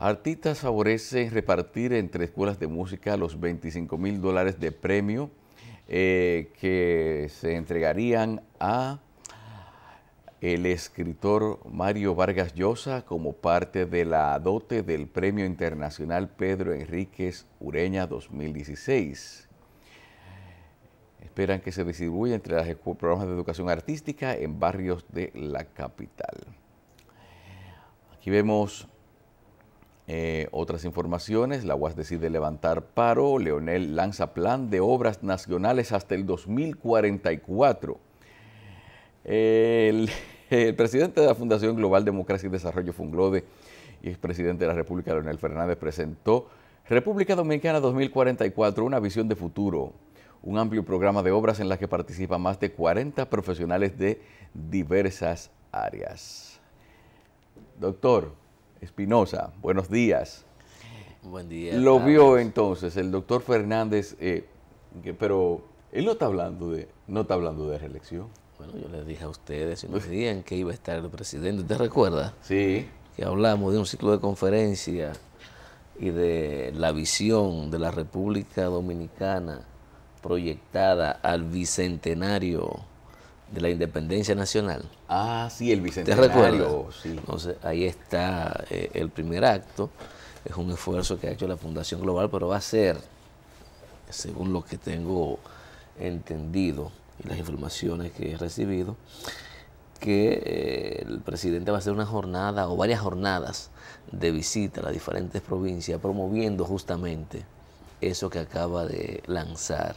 Artistas favorecen repartir entre escuelas de música los 25 mil dólares de premio eh, que se entregarían a el escritor Mario Vargas Llosa como parte de la dote del Premio Internacional Pedro Enríquez Ureña 2016. Esperan que se distribuya entre los programas de educación artística en barrios de la capital. Aquí vemos eh, otras informaciones, la UAS decide levantar paro, Leonel lanza plan de obras nacionales hasta el 2044. El, presidente de la Fundación Global Democracia y Desarrollo Funglode y expresidente de la República, Leonel Fernández, presentó República Dominicana 2044, una visión de futuro, un amplio programa de obras en la que participan más de 40 profesionales de diversas áreas. Doctor, Espinosa, buenos días. Buen día. Lo vio entonces el doctor Fernández, eh, pero él no está hablando de, no está hablando de reelección. Bueno, yo les dije a ustedes unos días en que iba a estar el presidente. ¿Usted recuerda? Sí. Que hablamos de un ciclo de conferencia y de la visión de la República Dominicana proyectada al bicentenario de la independencia nacional. Ah, sí, el bicentenario. Sí. Entonces, ahí está eh, el primer acto. Es un esfuerzo que ha hecho la Fundación Global, pero va a ser, según lo que tengo entendido y las informaciones que he recibido, que eh, el presidente va a hacer una jornada o varias jornadas de visita a las diferentes provincias, promoviendo justamente eso que acaba de lanzar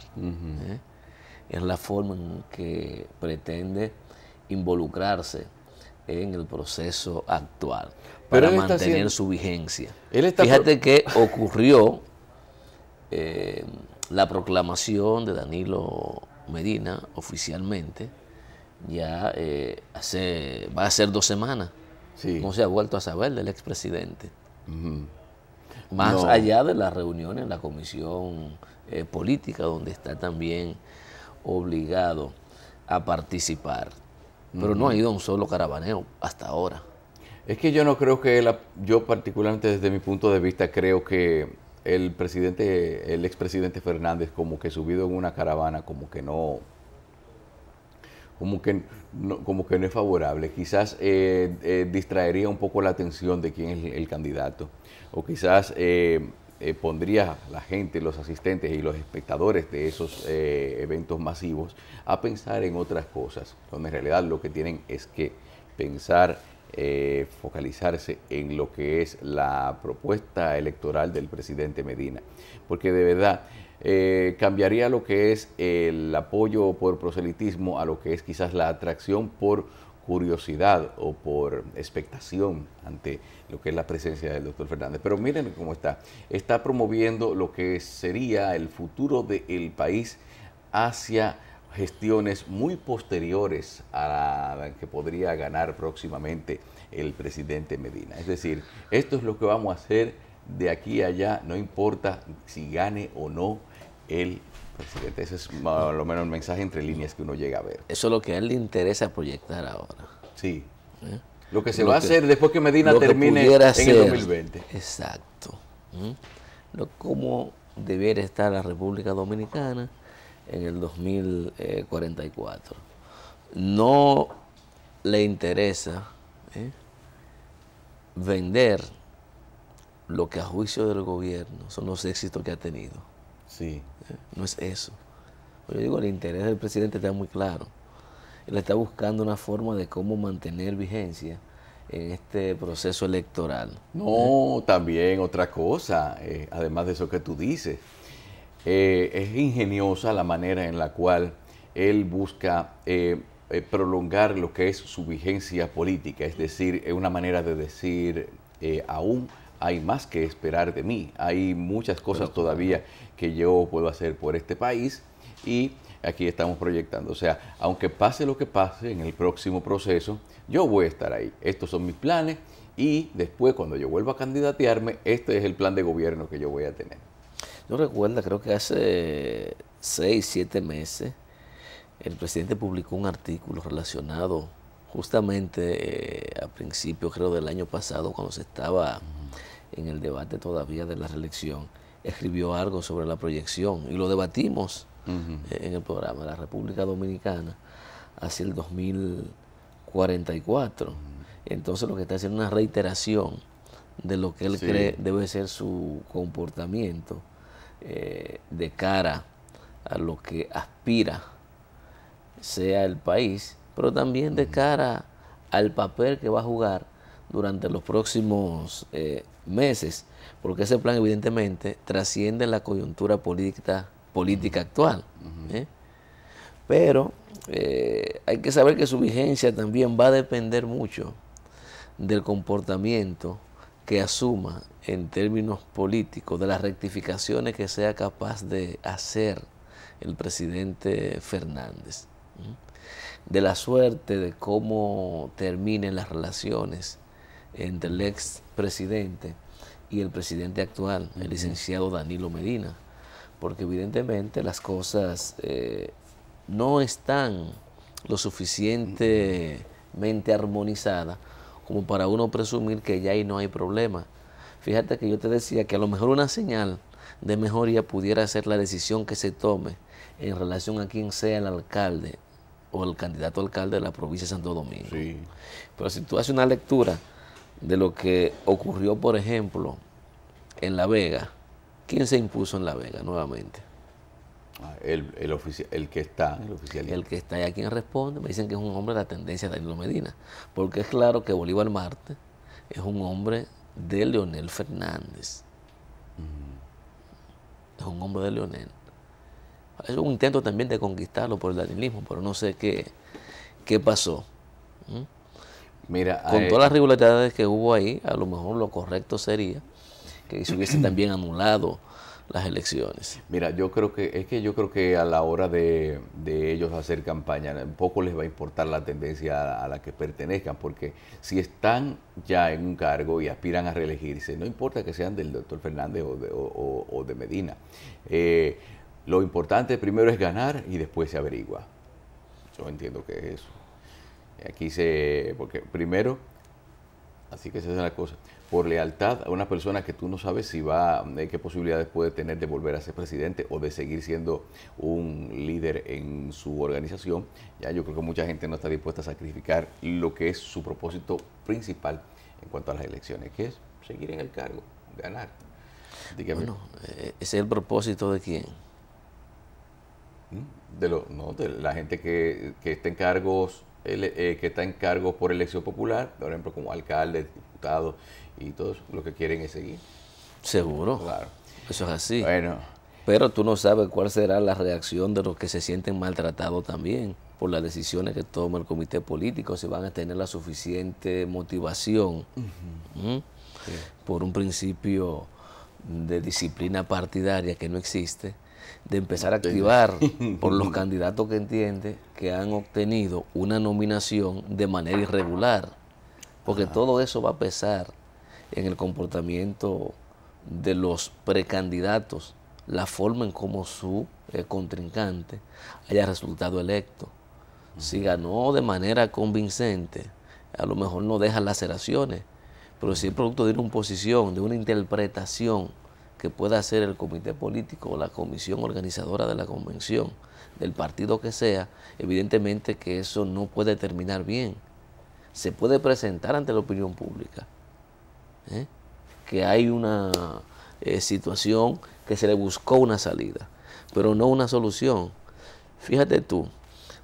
es la forma en que pretende involucrarse en el proceso actual para mantener su vigencia. Fíjate que ocurrió eh, la proclamación de Danilo Medina oficialmente, ya eh, hace, va a ser dos semanas. No se ha vuelto a saber del expresidente. Más allá de las reuniones en la comisión eh, política, donde está también obligado a participar. Pero no ha ido a un solo caravaneo hasta ahora. Es que yo no creo que él, yo particularmente desde mi punto de vista creo que el presidente, el expresidente Fernández como que subido en una caravana como que no, como que no, como que no es favorable. Quizás eh, eh, distraería un poco la atención de quién es el, candidato. O quizás eh, eh, pondría la gente, los asistentes y los espectadores de esos eh, eventos masivos a pensar en otras cosas, donde en realidad lo que tienen es que pensar, eh, focalizarse en lo que es la propuesta electoral del presidente Medina, porque de verdad cambiaría lo que es el apoyo por proselitismo a lo que es quizás la atracción por curiosidad o por expectación ante lo que es la presencia del doctor Fernández. Pero miren cómo está. Está promoviendo lo que sería el futuro del país hacia gestiones muy posteriores a la que podría ganar próximamente el presidente Medina. Es decir, esto es lo que vamos a hacer de aquí a allá, no importa si gane o no el presidente. Ese es más lo menos el mensaje entre líneas que uno llega a ver. Eso es lo que a él le interesa proyectar ahora. Sí. ¿Eh? Lo que se va a hacer después que Medina termine en el 2020. Exacto. ¿Mm? cómo debiera estar la República Dominicana en el 2044. No le interesa ¿eh? vender lo que a juicio del gobierno son los éxitos que ha tenido. Sí. ¿Eh? No es eso. Yo digo, el interés del presidente está muy claro. Él está buscando una forma de cómo mantener vigencia en este proceso electoral. No, también otra cosa, eh, además de eso que tú dices. Eh, es ingeniosa la manera en la cual él busca eh, prolongar lo que es su vigencia política, es decir, es una manera de decir, aún hay más que esperar de mí, hay muchas cosas todavía que yo puedo hacer por este país y aquí estamos proyectando. O sea, aunque pase lo que pase en el próximo proceso, yo voy a estar ahí. Estos son mis planes y después cuando yo vuelva a candidatearme, este es el plan de gobierno que yo voy a tener. Yo recuerdo, creo que hace seis, siete meses, el presidente publicó un artículo relacionado justamente eh, a principios, creo, del año pasado, cuando se estaba en el debate todavía de la reelección, escribió algo sobre la proyección y lo debatimos en el programa de la República Dominicana hacia el 2044. Entonces lo que está haciendo es una reiteración de lo que él cree debe ser su comportamiento eh, de cara a lo que aspira sea el país, pero también de cara al papel que va a jugar durante los próximos eh, meses, porque ese plan evidentemente trasciende la coyuntura política, política actual. ¿eh? Pero hay que saber que su vigencia también va a depender mucho del comportamiento que asuma en términos políticos de las rectificaciones que sea capaz de hacer el presidente Fernández, de la suerte de cómo terminen las relaciones entre el ex presidente y el presidente actual, el licenciado Danilo Medina, porque evidentemente las cosas eh, no están lo suficientemente armonizadas como para uno presumir que ya ahí no hay problema. Fíjate que yo te decía que a lo mejor una señal de mejoría pudiera ser la decisión que se tome en relación a quién sea el alcalde o el candidato alcalde de la provincia de Santo Domingo. Pero si tú haces una lectura de lo que ocurrió, por ejemplo, en La Vega, ¿quién se impuso en La Vega nuevamente? Ah, el, el, el que está, el que está y a quien responde, me dicen que es un hombre de la tendencia de Danilo Medina. Porque es claro que Bolívar Marte es un hombre de Leonel Fernández. Es un hombre de Leonel. Es un intento también de conquistarlo por el danilismo, pero no sé qué, qué pasó. Mira, Con todas las regularidades que hubo ahí, a lo mejor lo correcto sería que se hubiese también anulado las elecciones. Mira, yo creo que es que yo creo que a la hora de, ellos hacer campaña, poco les va a importar la tendencia a, la que pertenezcan, porque si están ya en un cargo y aspiran a reelegirse, no importa que sean del doctor Fernández o de, o, de Medina. Eh, lo importante primero es ganar y después se averigua. Yo entiendo que es eso. Aquí se, porque primero, así que esa es la cosa por lealtad a una persona que tú no sabes si va, eh, qué posibilidades puede tener de volver a ser presidente o de seguir siendo un líder en su organización. Ya yo creo que mucha gente no está dispuesta a sacrificar lo que es su propósito principal en cuanto a las elecciones, que es seguir en el cargo, ganar. Bueno, eh, ese es el propósito de quién? ¿Mm? De, lo, no, de la gente que, que está en cargos, eh, que está en cargos por elección popular, por ejemplo, como alcalde, diputado y todos lo que quieren es seguir. Seguro. Claro. Eso es así. Bueno. Pero tú no sabes cuál será la reacción de los que se sienten maltratados también por las decisiones que toma el comité político, si van a tener la suficiente motivación por un principio de disciplina partidaria que no existe, de empezar a activar por los candidatos que entiende que han obtenido una nominación de manera irregular, porque todo eso va a pesar en el comportamiento de los precandidatos, la forma en cómo su eh, contrincante haya resultado electo. Si ganó de manera convincente, a lo mejor no deja laceraciones, pero si es producto de una posición, de una interpretación que pueda hacer el comité político o la comisión organizadora de la convención, del partido que sea, evidentemente que eso no puede terminar bien. Se puede presentar ante la opinión pública, ¿eh? que hay una eh, situación que se le buscó una salida, pero no una solución. Fíjate tú,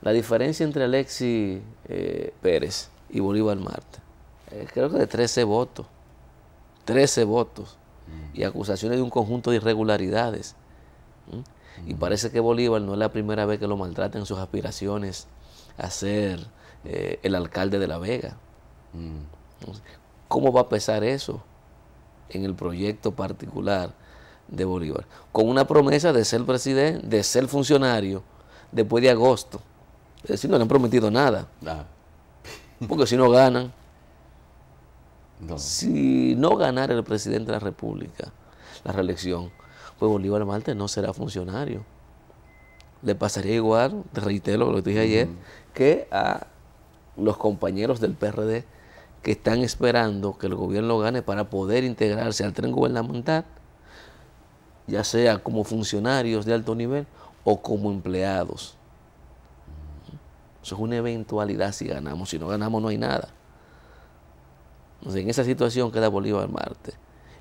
la diferencia entre Alexis eh, Pérez y Bolívar Marte, creo que de 13 votos, 13 votos, y acusaciones de un conjunto de irregularidades. Y parece que Bolívar no es la primera vez que lo maltratan en sus aspiraciones a ser el alcalde de La Vega. ¿Cómo va a pesar eso en el proyecto particular de Bolívar? Con una promesa de ser presidente, de ser funcionario después de agosto. Es decir, no le han prometido nada. Porque si no ganan, si no ganara el presidente de la República la reelección, pues Bolívar Marte no será funcionario. Le pasaría igual, te reitero lo que dije ayer, que a los compañeros del PRD que están esperando que el gobierno gane para poder integrarse al tren gubernamental, ya sea como funcionarios de alto nivel o como empleados. Eso es una eventualidad si ganamos. Si no ganamos no hay nada. Entonces, en esa situación queda Bolívar Marte.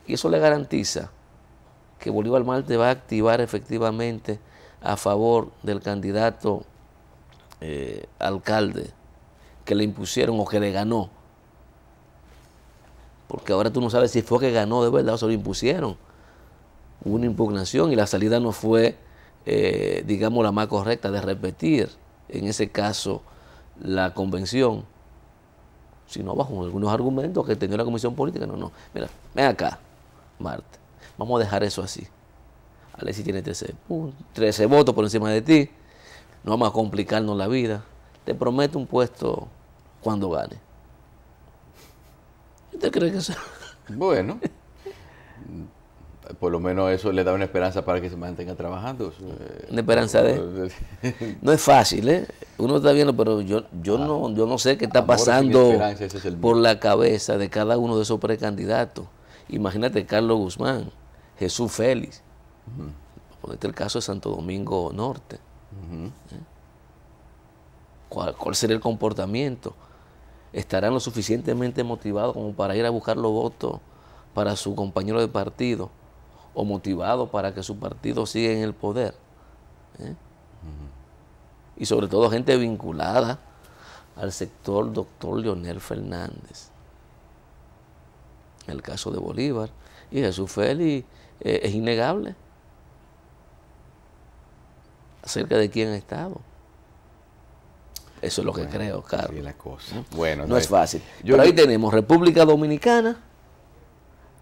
Y eso le garantiza que Bolívar Marte va a activar efectivamente a favor del candidato eh, alcalde que le impusieron o que le ganó. Porque ahora tú no sabes si fue que ganó de verdad o se lo impusieron. Hubo una impugnación y la salida no fue, eh, digamos, la más correcta de repetir, en ese caso, la convención, sino bajo algunos argumentos que tenía la comisión política. No, no. Mira, ven acá, Marte. Vamos a dejar eso así. Alexis tiene 13, 13 votos por encima de ti. No vamos a complicarnos la vida. Te prometo un puesto cuando gane. ¿Usted cree que eso? Bueno, por lo menos eso le da una esperanza para que se mantenga trabajando. Una esperanza de... No es fácil, ¿eh? Uno está viendo, pero yo, yo, no, yo no sé qué está pasando por la cabeza de cada uno de esos precandidatos. Imagínate Carlos Guzmán, Jesús Félix, ponete el caso de Santo Domingo Norte. ¿Eh? ¿Cuál, ¿Cuál sería el comportamiento? ¿Estarán lo suficientemente motivados como para ir a buscar los votos para su compañero de partido? ¿O motivados para que su partido siga en el poder? ¿Eh? Y sobre todo gente vinculada al sector doctor Leonel Fernández. En el caso de Bolívar. Y Jesús Félix eh, es innegable acerca de quién ha estado. Eso es lo que creo, Carlos. la cosa. Bueno, no, es fácil. Pero ahí tenemos República Dominicana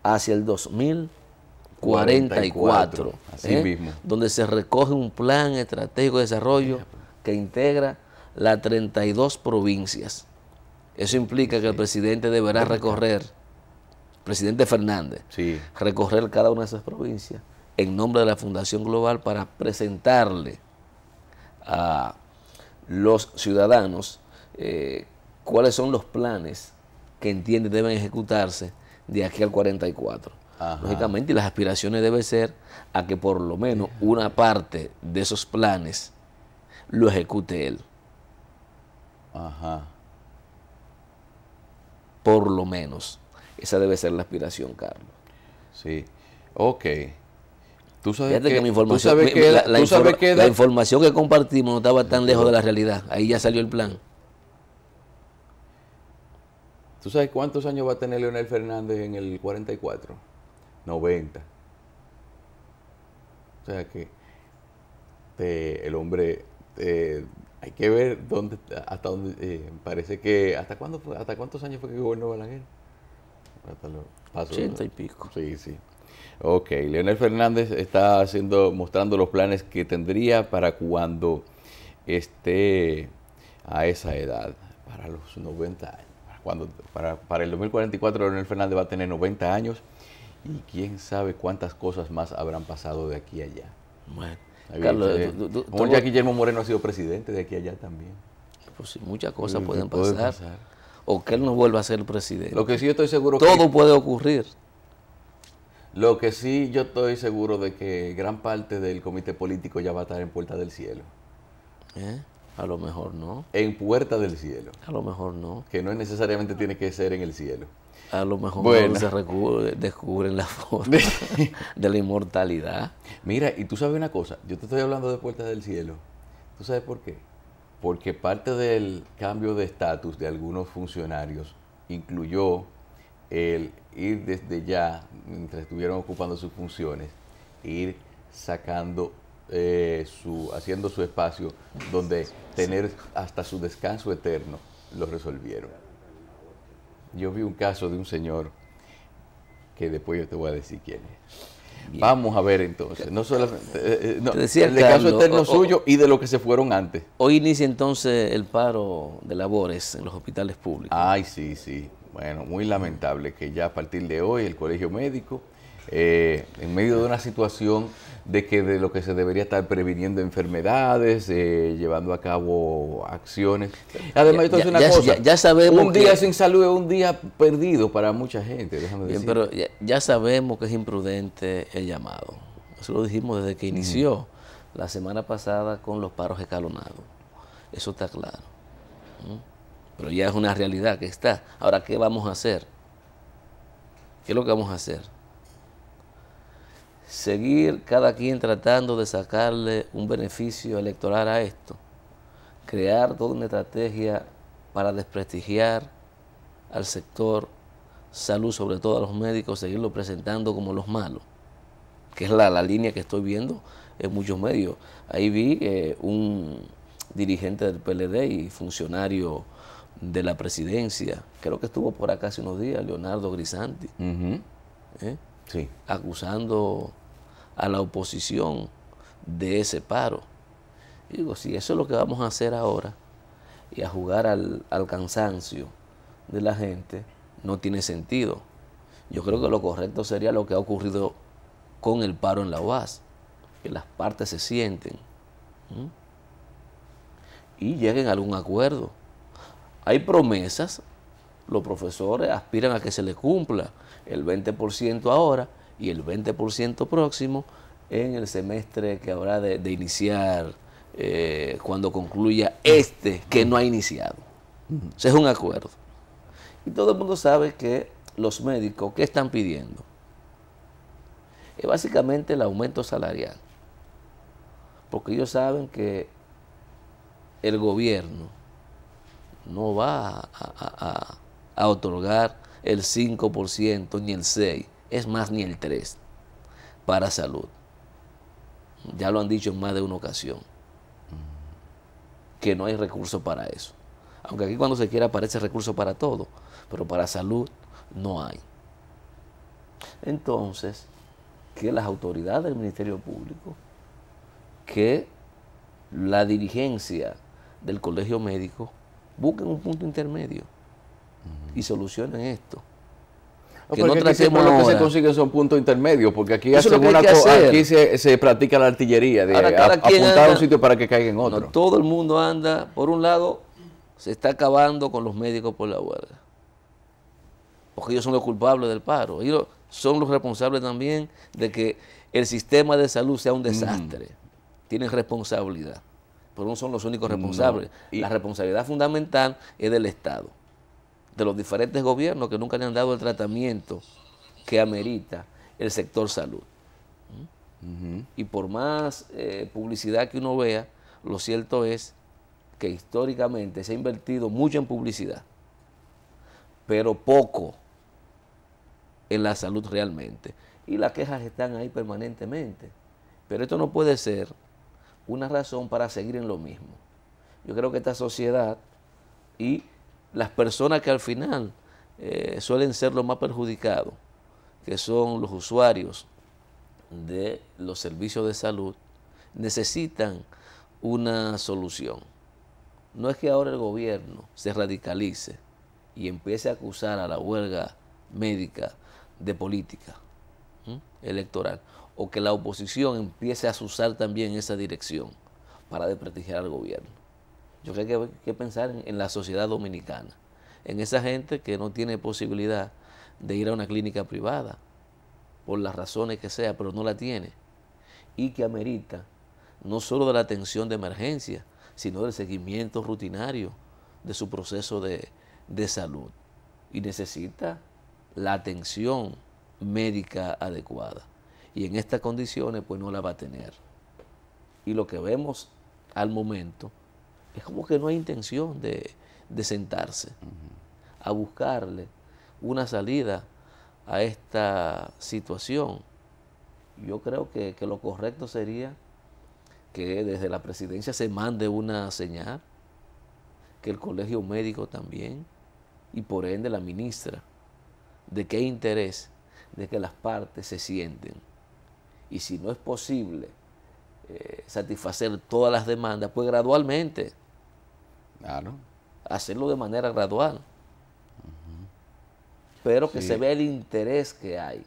hacia el 2044. así ¿eh? mismo. Donde se recoge un plan estratégico de desarrollo que integra las 32 provincias. Eso implica que el presidente deberá recorrer, presidente Fernández, recorrer cada una de esas provincias en nombre de la Fundación Global para presentarle a los ciudadanos eh, cuáles son los planes que entiende deben ejecutarse de aquí al 44. Lógicamente, y las aspiraciones deben ser a que por lo menos una parte de esos planes lo ejecute él. Ajá. Por lo menos. Esa debe ser la aspiración, Carlos. Sí. Ok. Tú sabes que, mi información, la, información que compartimos no estaba tan lejos de la realidad. Ahí ya salió el plan. ¿Tú sabes cuántos años va a tener Leonel Fernández en el 44? 90. O sea que el hombre, eh, hay que ver dónde, hasta dónde, eh, parece que, ¿hasta cuándo hasta cuántos años fue que gobernó Balaguer? Hasta lo, pasó, 80 y pico. Sí, sí. Ok, Leonel Fernández está haciendo, mostrando los planes que tendría para cuando esté a esa edad, para los 90 años. Cuando, para, para el 2044 Leonel Fernández va a tener 90 años y quién sabe cuántas cosas más habrán pasado de aquí a allá. Bueno, Carlos, ya Guillermo Moreno ha sido presidente de aquí a allá también. Pues sí, muchas cosas pueden pasar. O que él no vuelva a ser presidente. Lo que sí estoy seguro Todo puede ocurrir. Lo que sí yo estoy seguro de que gran parte del comité político ya va a estar en Puerta del Cielo. ¿Eh? A lo mejor no. En Puerta del Cielo. A lo mejor no. Que no necesariamente tiene que ser en el cielo. A lo mejor bueno. se descubren la forma de la inmortalidad. Mira, y tú sabes una cosa, yo te estoy hablando de Puerta del Cielo. ¿Tú sabes por qué? Porque parte del cambio de estatus de algunos funcionarios incluyó el ir desde ya, mientras estuvieron ocupando sus funciones, ir sacando eh, su, haciendo su espacio donde tener hasta su descanso eterno, lo resolvieron. Yo vi un caso de un señor que después yo te voy a decir quién es. Vamos a ver entonces, no solamente eh, eh, decía, el descanso eterno suyo y de lo que se fueron antes. Hoy inicia entonces el paro de labores en los hospitales públicos. Ay, sí, sí. Bueno, muy lamentable que ya a partir de hoy el colegio médico eh, en medio de una situación de que de lo que se debería estar previniendo enfermedades, eh, llevando a cabo acciones. Además, esto es una cosa. Ya, sabemos un día sin salud es un día perdido para mucha gente. Déjame decir. pero ya, sabemos que es imprudente el llamado. Eso lo dijimos desde que inició la semana pasada con los paros escalonados. Eso está claro. Pero ya es una realidad que está. Ahora, ¿qué vamos a hacer? ¿Qué es lo que vamos a hacer? Seguir cada quien tratando de sacarle un beneficio electoral a esto, crear toda una estrategia para desprestigiar al sector salud, sobre todo a los médicos, seguirlo presentando como los malos, que es la, línea que estoy viendo en muchos medios. Ahí vi eh, un dirigente del PLD y funcionario de la presidencia, creo que estuvo por acá hace unos días, Leonardo Grisanti. ¿eh? sí. acusando a la oposición de ese paro. digo, si eso es lo que vamos a hacer ahora y a jugar al, cansancio de la gente, no tiene sentido. Yo creo que lo correcto sería lo que ha ocurrido con el paro en la UAS, que las partes se sienten y lleguen a algún acuerdo. Hay promesas, los profesores aspiran a que se les cumpla el 20% ahora y el 20% próximo en el semestre que habrá de, iniciar eh, cuando concluya este que no ha iniciado. Ese es un acuerdo. Y todo el mundo sabe que los médicos, ¿qué están pidiendo? Es básicamente el aumento salarial. Porque ellos saben que el gobierno no va a, a otorgar el 5% ni el 6%, es más ni el 3% para salud. Ya lo han dicho en más de una ocasión, que no hay recursos para eso. Aunque aquí cuando se quiera aparece recurso para todo, pero para salud no hay. Entonces, que las autoridades del Ministerio Público, que la dirigencia del colegio médico busquen un punto intermedio y solucionen esto. Que no tratemos lo que se consigue son puntos intermedios, porque aquí, aquí se, practica la artillería, de apuntar a un sitio para que caiga en otro. todo el mundo anda, por un lado, se está acabando con los médicos por la huelga, porque ellos son los culpables del paro, ellos son los responsables también de que el sistema de salud sea un desastre, tienen responsabilidad, pero no son los únicos responsables. La responsabilidad fundamental es del Estado de los diferentes gobiernos que nunca le han dado el tratamiento que amerita el sector salud. Y por más eh, publicidad que uno vea, lo cierto es que históricamente se ha invertido mucho en publicidad, pero poco en la salud realmente. Y las quejas están ahí permanentemente. Pero esto no puede ser una razón para seguir en lo mismo. Yo creo que esta sociedad y las personas que al final eh, suelen ser los más perjudicados, que son los usuarios de los servicios de salud, necesitan una solución. No es que ahora el gobierno se radicalice y empiece a acusar a la huelga médica de política electoral, o que la oposición empiece a usar también esa dirección para desprestigiar al gobierno. Yo creo que hay que pensar en, la sociedad dominicana, en esa gente que no tiene posibilidad de ir a una clínica privada, por las razones que sea, pero no la tiene, y que amerita no solo de la atención de emergencia, sino del seguimiento rutinario de su proceso de, de salud, y necesita la atención médica adecuada. Y en estas condiciones, pues no la va a tener. Y lo que vemos al momento es como que no hay intención de, sentarse a buscarle una salida a esta situación. Yo creo que, lo correcto sería que desde la presidencia se mande una señal, que el colegio médico también, y por ende la ministra, de qué interés de que las partes se sienten. Y si no es posible eh, satisfacer todas las demandas, pues gradualmente Hacerlo de manera gradual. Pero que se vea el interés que hay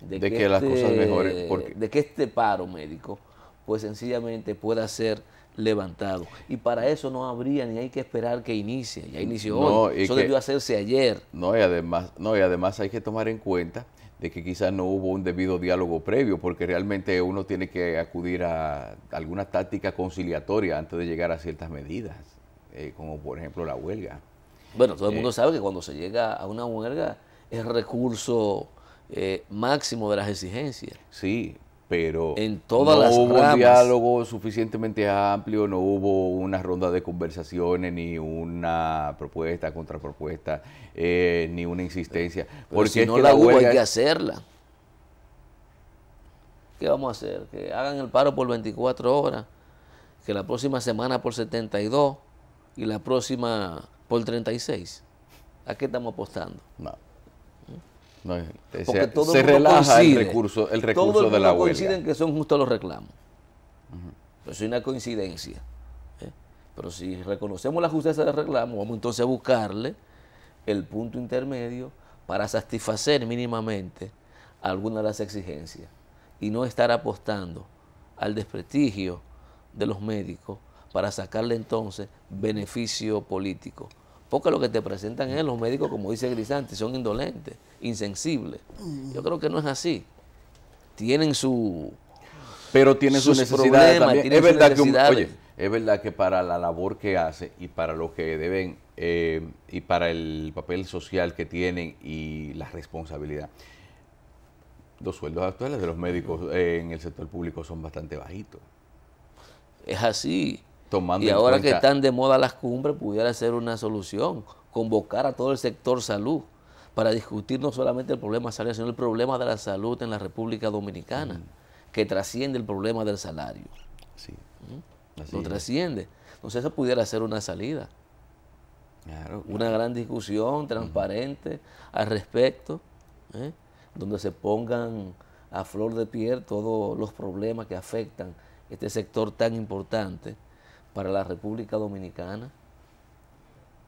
de, De que, que las este, cosas mejoren, porque- de que este paro médico pues sencillamente pueda ser levantado. Y para eso no habría ni hay que esperar que inicie, ya inició No, hoy, y eso que- debió hacerse ayer. No, y además, no, y además hay que tomar en cuenta de que quizás no hubo un debido diálogo previo, porque realmente uno tiene que acudir a alguna táctica conciliatoria antes de llegar a ciertas medidas, eh, como por ejemplo la huelga. Bueno, todo el Eh. mundo sabe que cuando se llega a una huelga es recurso eh, máximo de las exigencias. Sí, pero En todas no las hubo ramas. un diálogo suficientemente amplio, no hubo una ronda de conversaciones, ni una propuesta, contrapropuesta, eh, ni una insistencia. Pero porque si es no que la hubo, hay huelga que es- hacerla. ¿Qué vamos a hacer? Que hagan el paro por 24 horas, que la próxima semana por 72 y la próxima por 36. ¿A qué estamos apostando? No. No, eh, Porque todo se el mundo relaja el recurso, el Todo el de la huelga. en que son justos los reclamos. Pero es una coincidencia. ¿eh? Pero si reconocemos la justicia del reclamo, vamos entonces a buscarle el punto intermedio para satisfacer mínimamente alguna de las exigencias y no estar apostando al desprestigio de los médicos para sacarle entonces beneficio político. Porque lo que te presentan es los médicos, como dice Grisanti, son indolentes, insensibles. Yo creo que no es así. Tienen su, Pero tiene sus sus necesidades problemas, también. Es verdad que, un- oye, es verdad que para la labor que hace y para lo que deben eh, y para el papel social que tienen y la responsabilidad, los sueldos actuales de los médicos eh, en el sector público son bastante bajitos. es así. Tomando y ahora que están de moda las cumbres, pudiera ser una solución, convocar a todo el sector salud para discutir no solamente el problema salarial, sino el problema de la salud en la República Dominicana, que trasciende el problema del salario. Sí. Así Lo es. trasciende. Entonces eso pudiera ser una salida, Claro, una gran discusión transparente al respecto, ¿eh? donde se pongan a flor de piel todos los problemas que afectan este sector tan importante para la República Dominicana.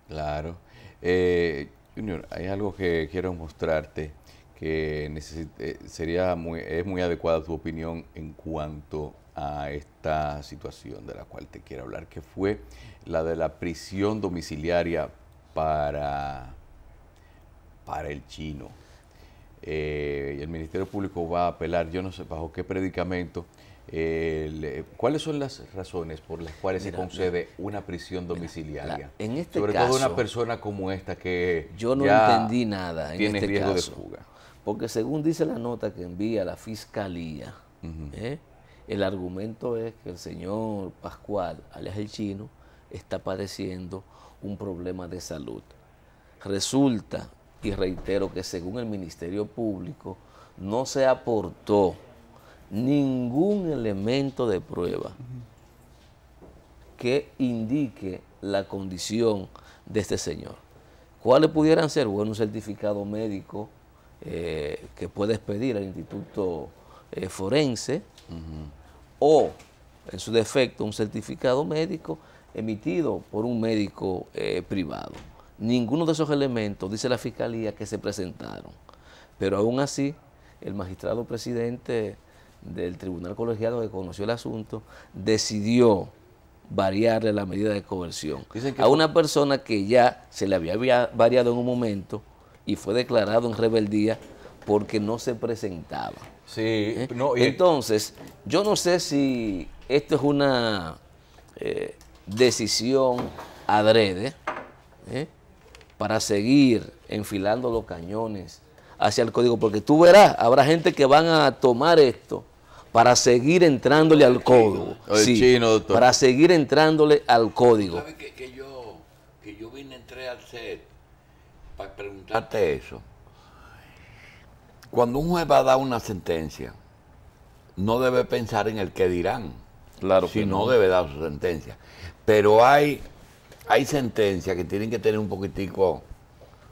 Claro. Eh, Junior, hay algo que quiero mostrarte que eh, sería muy, es muy adecuada tu opinión en cuanto a esta situación de la cual te quiero hablar, que fue la de la prisión domiciliaria para, para el chino. Eh, el Ministerio Público va a apelar, yo no sé bajo qué predicamento, eh, le- ¿cuáles son las razones por las cuales se concede una prisión domiciliaria? en este Sobre todo caso, una persona como esta que Yo no ya entendí nada en tiene este riesgo caso. de fuga. Porque según dice la nota que envía la fiscalía, ¿eh? el argumento es que el señor Pascual, alias el chino, está padeciendo un problema de salud. Resulta, y reitero, que según el Ministerio Público no se aportó ningún elemento de prueba que indique la condición de este señor. ¿Cuáles pudieran ser? Bueno, un certificado médico eh, que puedes pedir al Instituto eh, Forense o, en su defecto, un certificado médico emitido por un médico eh, privado. Ninguno de esos elementos, dice la Fiscalía, que se presentaron. Pero aún así, el magistrado presidente del Tribunal Colegiado que conoció el asunto decidió variarle la medida de coerción a una persona que ya se le había variado en un momento y fue declarado en rebeldía porque no se presentaba. Sí, ¿eh? no, y- Entonces, yo no sé si esto es una eh, decisión adrede ¿eh? para seguir enfilando los cañones hacia el código, porque tú verás, habrá gente que van a tomar esto para seguir entrándole al código. El chino, doctor. para seguir entrándole al código. ¿Sabes que, que yo, que yo vine, entré al set para preguntarte eso? Cuando un juez va a dar una sentencia, no debe pensar en el que dirán. Claro si no. debe dar su sentencia. Pero hay, hay sentencias que tienen que tener un poquitico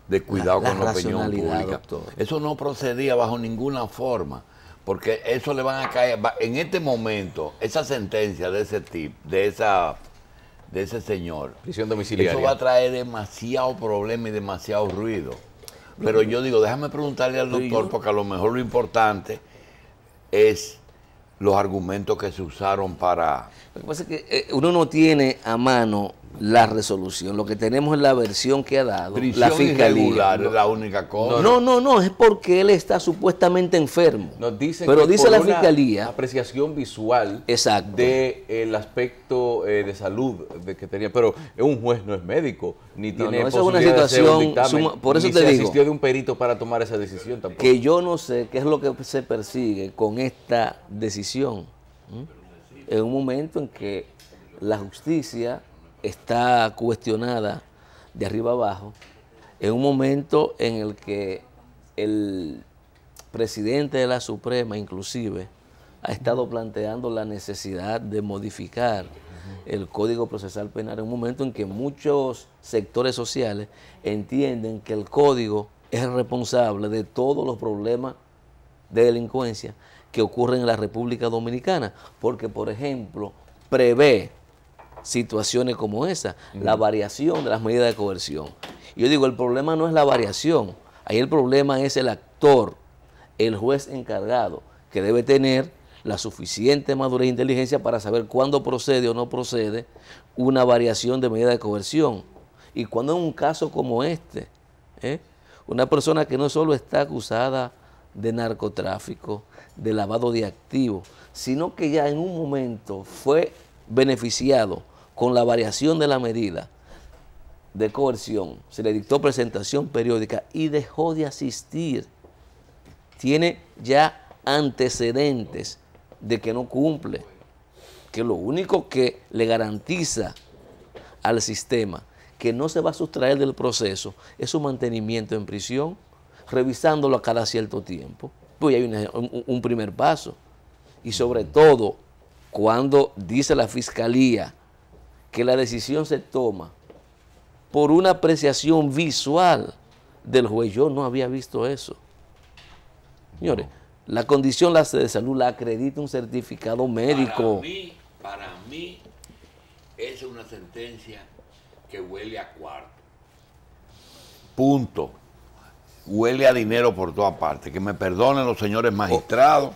de cuidado La- la con la opinión pública. doctor. Eso no procedía bajo ninguna forma, porque eso le van a caer. En este momento, esa sentencia de ese tipo, de esa, de ese señor, prisión eso va a domiciliaria. traer demasiado problema y demasiado ruido. Pero yo digo, déjame preguntarle al doctor, porque a lo mejor lo importante es los argumentos que se usaron para... Lo que pasa es que eh, uno no tiene a mano la resolución. Lo que tenemos es la versión que ha dado la fiscalía. es la única cosa. No, no, no, es porque él está supuestamente enfermo. Nos dicen Pero que dice por la una fiscalía. apreciación visual Exacto. del aspecto eh, de salud de que tenía. Pero un juez no es médico, ni No, tiene no, eso es una posibilidad de un situación dictamen, suma- por eso ni te se digo. asistió de un perito para tomar esa decisión tampoco. que yo no sé qué es lo que se persigue con esta decisión. ¿m? En un momento en que la justicia está cuestionada de arriba abajo, en un momento en el que el presidente de la Suprema inclusive ha estado planteando la necesidad de modificar el Código Procesal Penal, en un momento en que muchos sectores sociales entienden que el código es el responsable de todos los problemas de delincuencia que ocurren en la República Dominicana, porque por ejemplo prevé situaciones como esa, la variación de las medidas de coerción. Yo digo, el problema no es la variación, ahí el problema es el actor, el juez encargado, que debe tener la suficiente madurez e inteligencia para saber cuándo procede o no procede una variación de medida de coerción. Y cuando en un caso como este, ¿eh? una persona que no solo está acusada de narcotráfico, de lavado de activos, sino que ya en un momento fue beneficiado con la variación de la medida de coerción, se le dictó presentación periódica y dejó de asistir. Tiene ya antecedentes de que no cumple, que lo único que le garantiza al sistema que no se va a sustraer del proceso es su mantenimiento en prisión, revisándolo a cada cierto tiempo. Pues hay un, un primer paso. Y sobre todo, cuando dice la fiscalía que la decisión se toma por una apreciación visual del juez, yo no había visto eso. Señores, la condición de salud la acredita un certificado médico. Para mí, para mí, es una sentencia que huele a cuarto. Punto. Huele a dinero por todas partes. Que me perdonen los señores magistrados,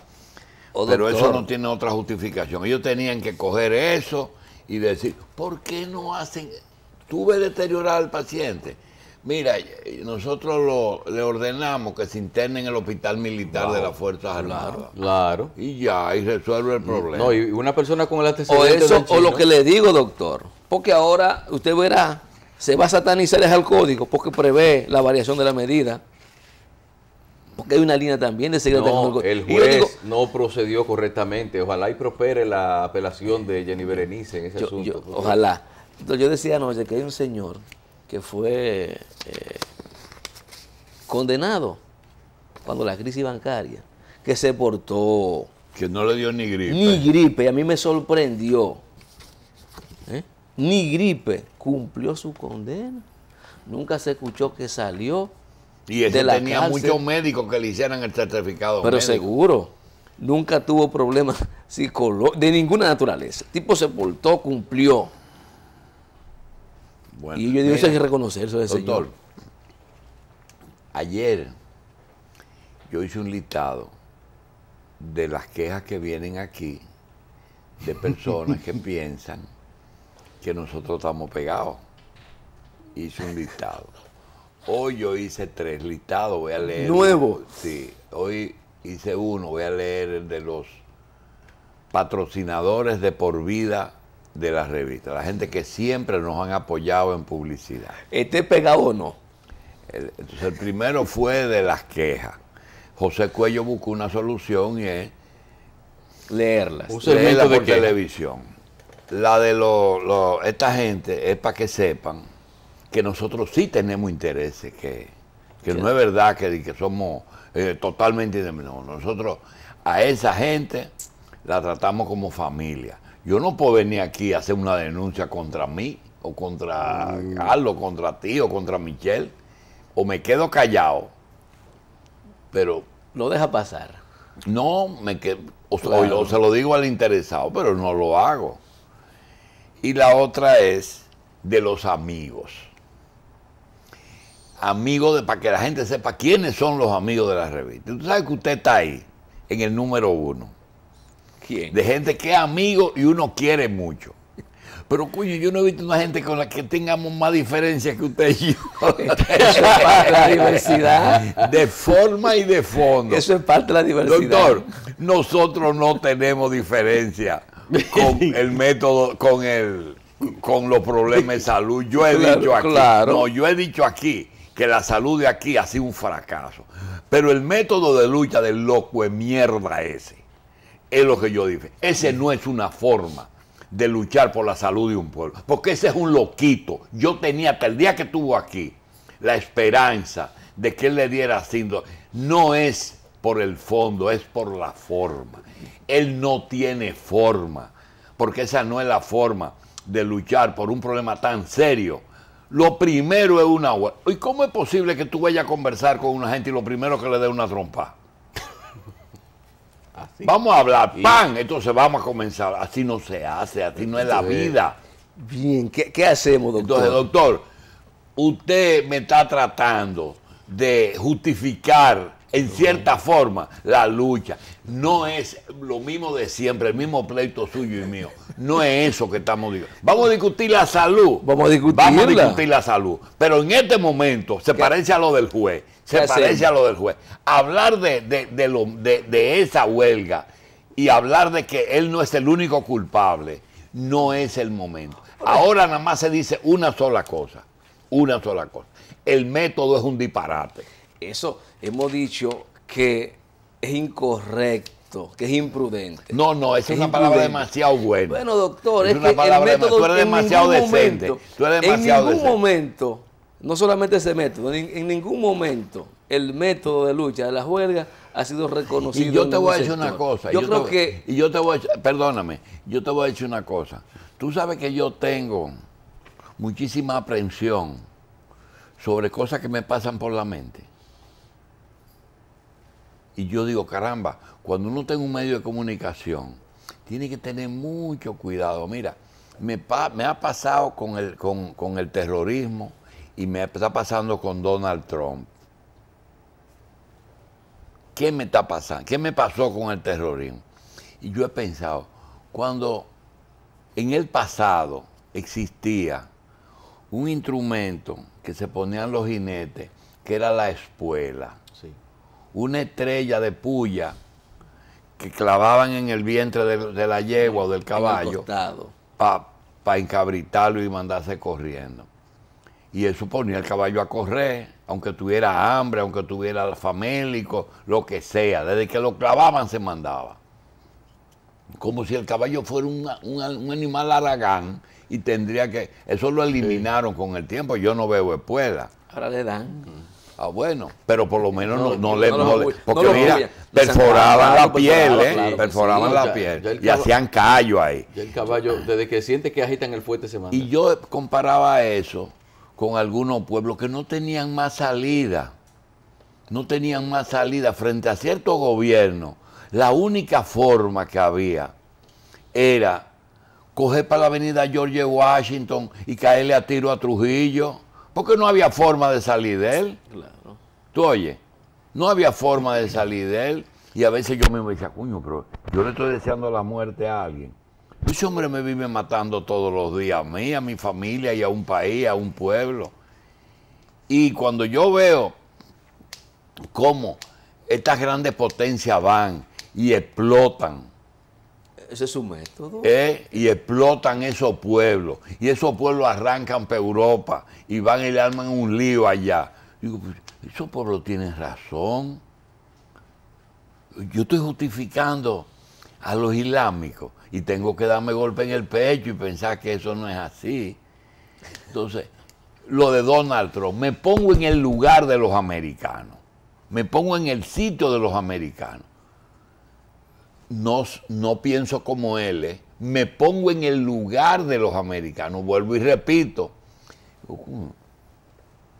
Oh, pero eso no tiene otra justificación. Ellos tenían que coger eso y decir, ¿por qué no hacen? Tú ves deteriorar al paciente. Mira, nosotros lo- le ordenamos que se interne en el hospital militar de las Fuerzas Armadas. Claro. Y ya, y resuelve el problema. No, y una persona con el O antecedente eso, del o lo que le digo, doctor. Porque ahora usted verá, se va a satanizar es al código porque prevé la variación de la medida. Porque hay una línea también de seguridad no, el juez digo, no procedió correctamente. Ojalá y prospere la apelación de Jenny Berenice en ese yo- asunto. yo- porque- ojalá. Entonces, yo decía anoche que hay un señor que fue eh, condenado cuando la crisis bancaria, que se portó Que no le dio ni gripe. Ni gripe, y a mí me sorprendió. ¿eh? Ni gripe, cumplió su condena. Nunca se escuchó que salió. Y ese de la tenía cárcel. muchos médicos que le hicieran el certificado Pero médico. seguro, nunca tuvo problemas psicológicos de ninguna naturaleza. El tipo se portó, cumplió. Bueno, y yo digo, mira, eso hay que reconocerse de Doctor, señor. ayer yo hice un listado de las quejas que vienen aquí de personas que piensan que nosotros estamos pegados. Hice un listado. Hoy yo hice tres listados, voy a leer. ¿Nuevo? Sí, hoy hice uno, voy a leer el de los patrocinadores de por vida de la revista, la gente que siempre nos han apoyado en publicidad. ¿Esté pegado o no? El- Entonces el primero fue de las quejas. José Cuello buscó una solución y es Leerlas. Un segmento leerla de por televisión. La de lo- lo- esta gente es para que sepan que nosotros sí tenemos intereses, que, que no es verdad que, que somos eh, totalmente indemnizados. No, nosotros a esa gente la tratamos como familia. Yo no puedo venir aquí a hacer una denuncia contra mí, o contra Carlos, contra ti, o contra Michelle, o me quedo callado, pero Lo deja pasar. no, me quedo, o se lo digo al interesado, pero no lo hago. Y la otra es de los amigos. Amigo de, para que la gente sepa quiénes son los amigos de la revista. Tú sabes que usted está ahí, en el número uno. ¿Quién? De gente que es amigo y uno quiere mucho. Pero, coño, yo no he visto una gente con la que tengamos más diferencias que usted y yo. Eso es parte de la diversidad. De forma y de fondo. Eso es parte de la diversidad. Doctor, nosotros no tenemos diferencia con el método, con el con los problemas de salud. Yo he Claro, dicho aquí, claro. no, yo he dicho aquí que la salud de aquí ha sido un fracaso. Pero el método de lucha del loco de mierda ese es lo que yo dije. Ese no es una forma de luchar por la salud de un pueblo, porque ese es un loquito. Yo tenía hasta el día que estuvo aquí la esperanza de que él le diera síndrome. No es por el fondo, es por la forma. Él no tiene forma, porque esa no es la forma de luchar por un problema tan serio. Lo primero es una hue- ¿Y cómo es posible que tú vayas a conversar con una gente y lo primero que le dé una trompa? Así. Vamos a hablar, pan, entonces vamos a comenzar. Así no se hace, así no es la vida. Bien, ¿qué, qué hacemos, doctor? Entonces, doctor, usted me está tratando de justificar en cierta forma la lucha. No es lo mismo de siempre, el mismo pleito suyo y mío. No es eso que estamos diciendo. Vamos a discutir la salud. Vamos a discutirla. Vamos a discutir la salud. Pero en este momento se parece a lo del juez. Se ¿Qué parece hacemos? a lo del juez. Hablar de, de- de lo- de- de esa huelga y hablar de que él no es el único culpable, no es el momento. Ahora nada más se dice una sola cosa. Una sola cosa. El método es un disparate. Eso hemos dicho que es incorrecto, que es imprudente. No, no, esa es una palabra demasiado buena. Bueno, doctor, Es es, una que palabra el dema- método tú eres en demasiado ningún decente, momento, tú eres en demasiado ningún decente. momento, no solamente ese método, en, en ningún momento el método de lucha de las huelgas ha sido reconocido. Y yo en te voy a ningún decir una cosa. Yo, creo que Y yo te voy a perdóname, yo te voy a decir una cosa. Tú sabes que yo tengo muchísima aprensión sobre cosas que me pasan por la mente. Y yo digo, caramba, cuando uno tiene un medio de comunicación, tiene que tener mucho cuidado. Mira, me, ha pasado con el, con, el terrorismo y me está pasando con Donald Trump. ¿Qué me está pasando? ¿Qué me pasó con el terrorismo? Y yo he pensado, cuando en el pasado existía un instrumento que se ponían los jinetes, que era la espuela. Una estrella de puya que clavaban en el vientre de, de la yegua o del caballo para encabritarlo y mandarse corriendo. Y eso ponía el caballo a correr, aunque tuviera hambre, aunque tuviera famélico, lo que sea. Desde que lo clavaban se mandaba. Como si el caballo fuera una- un animal aragán y tendría que... Eso lo eliminaron con el tiempo. Yo no veo espuela. Ahora le dan. Ah, bueno, pero por lo menos no, No, no le... no le- porque mira, perforaban la piel, perforaba, ¿eh? claro que perforaban sí. la Ya- piel. ya y hacían callo ahí. Ya el caballo, desde que siente que agitan el fuerte se manda. Y yo comparaba eso con algunos pueblos que no tenían más salida, no tenían más salida frente a ciertos gobiernos. La única forma que había era coger para la avenida George Washington y caerle a tiro a Trujillo, porque no había forma de salir de él. Claro. Tú oye, no había forma de salir de él. Y a veces yo me decía, coño, pero yo le estoy deseando la muerte a alguien. Ese hombre me vive matando todos los días a mí, a mi familia y a un país, a un pueblo. Y cuando yo veo cómo estas grandes potencias van y explotan, Ese es su método. ¿eh? y explotan esos pueblos, y esos pueblos arrancan para Europa y van y le arman un lío allá. Digo, pues, esos pueblos tienen razón. Yo estoy justificando a los islámicos y tengo que darme golpe en el pecho y pensar que eso no es así. Entonces, lo de Donald Trump, me pongo en el lugar de los americanos, me pongo en el sitio de los americanos no, no pienso como él, ¿eh? me pongo en el lugar de los americanos, vuelvo y repito. Digo, "¿Cómo?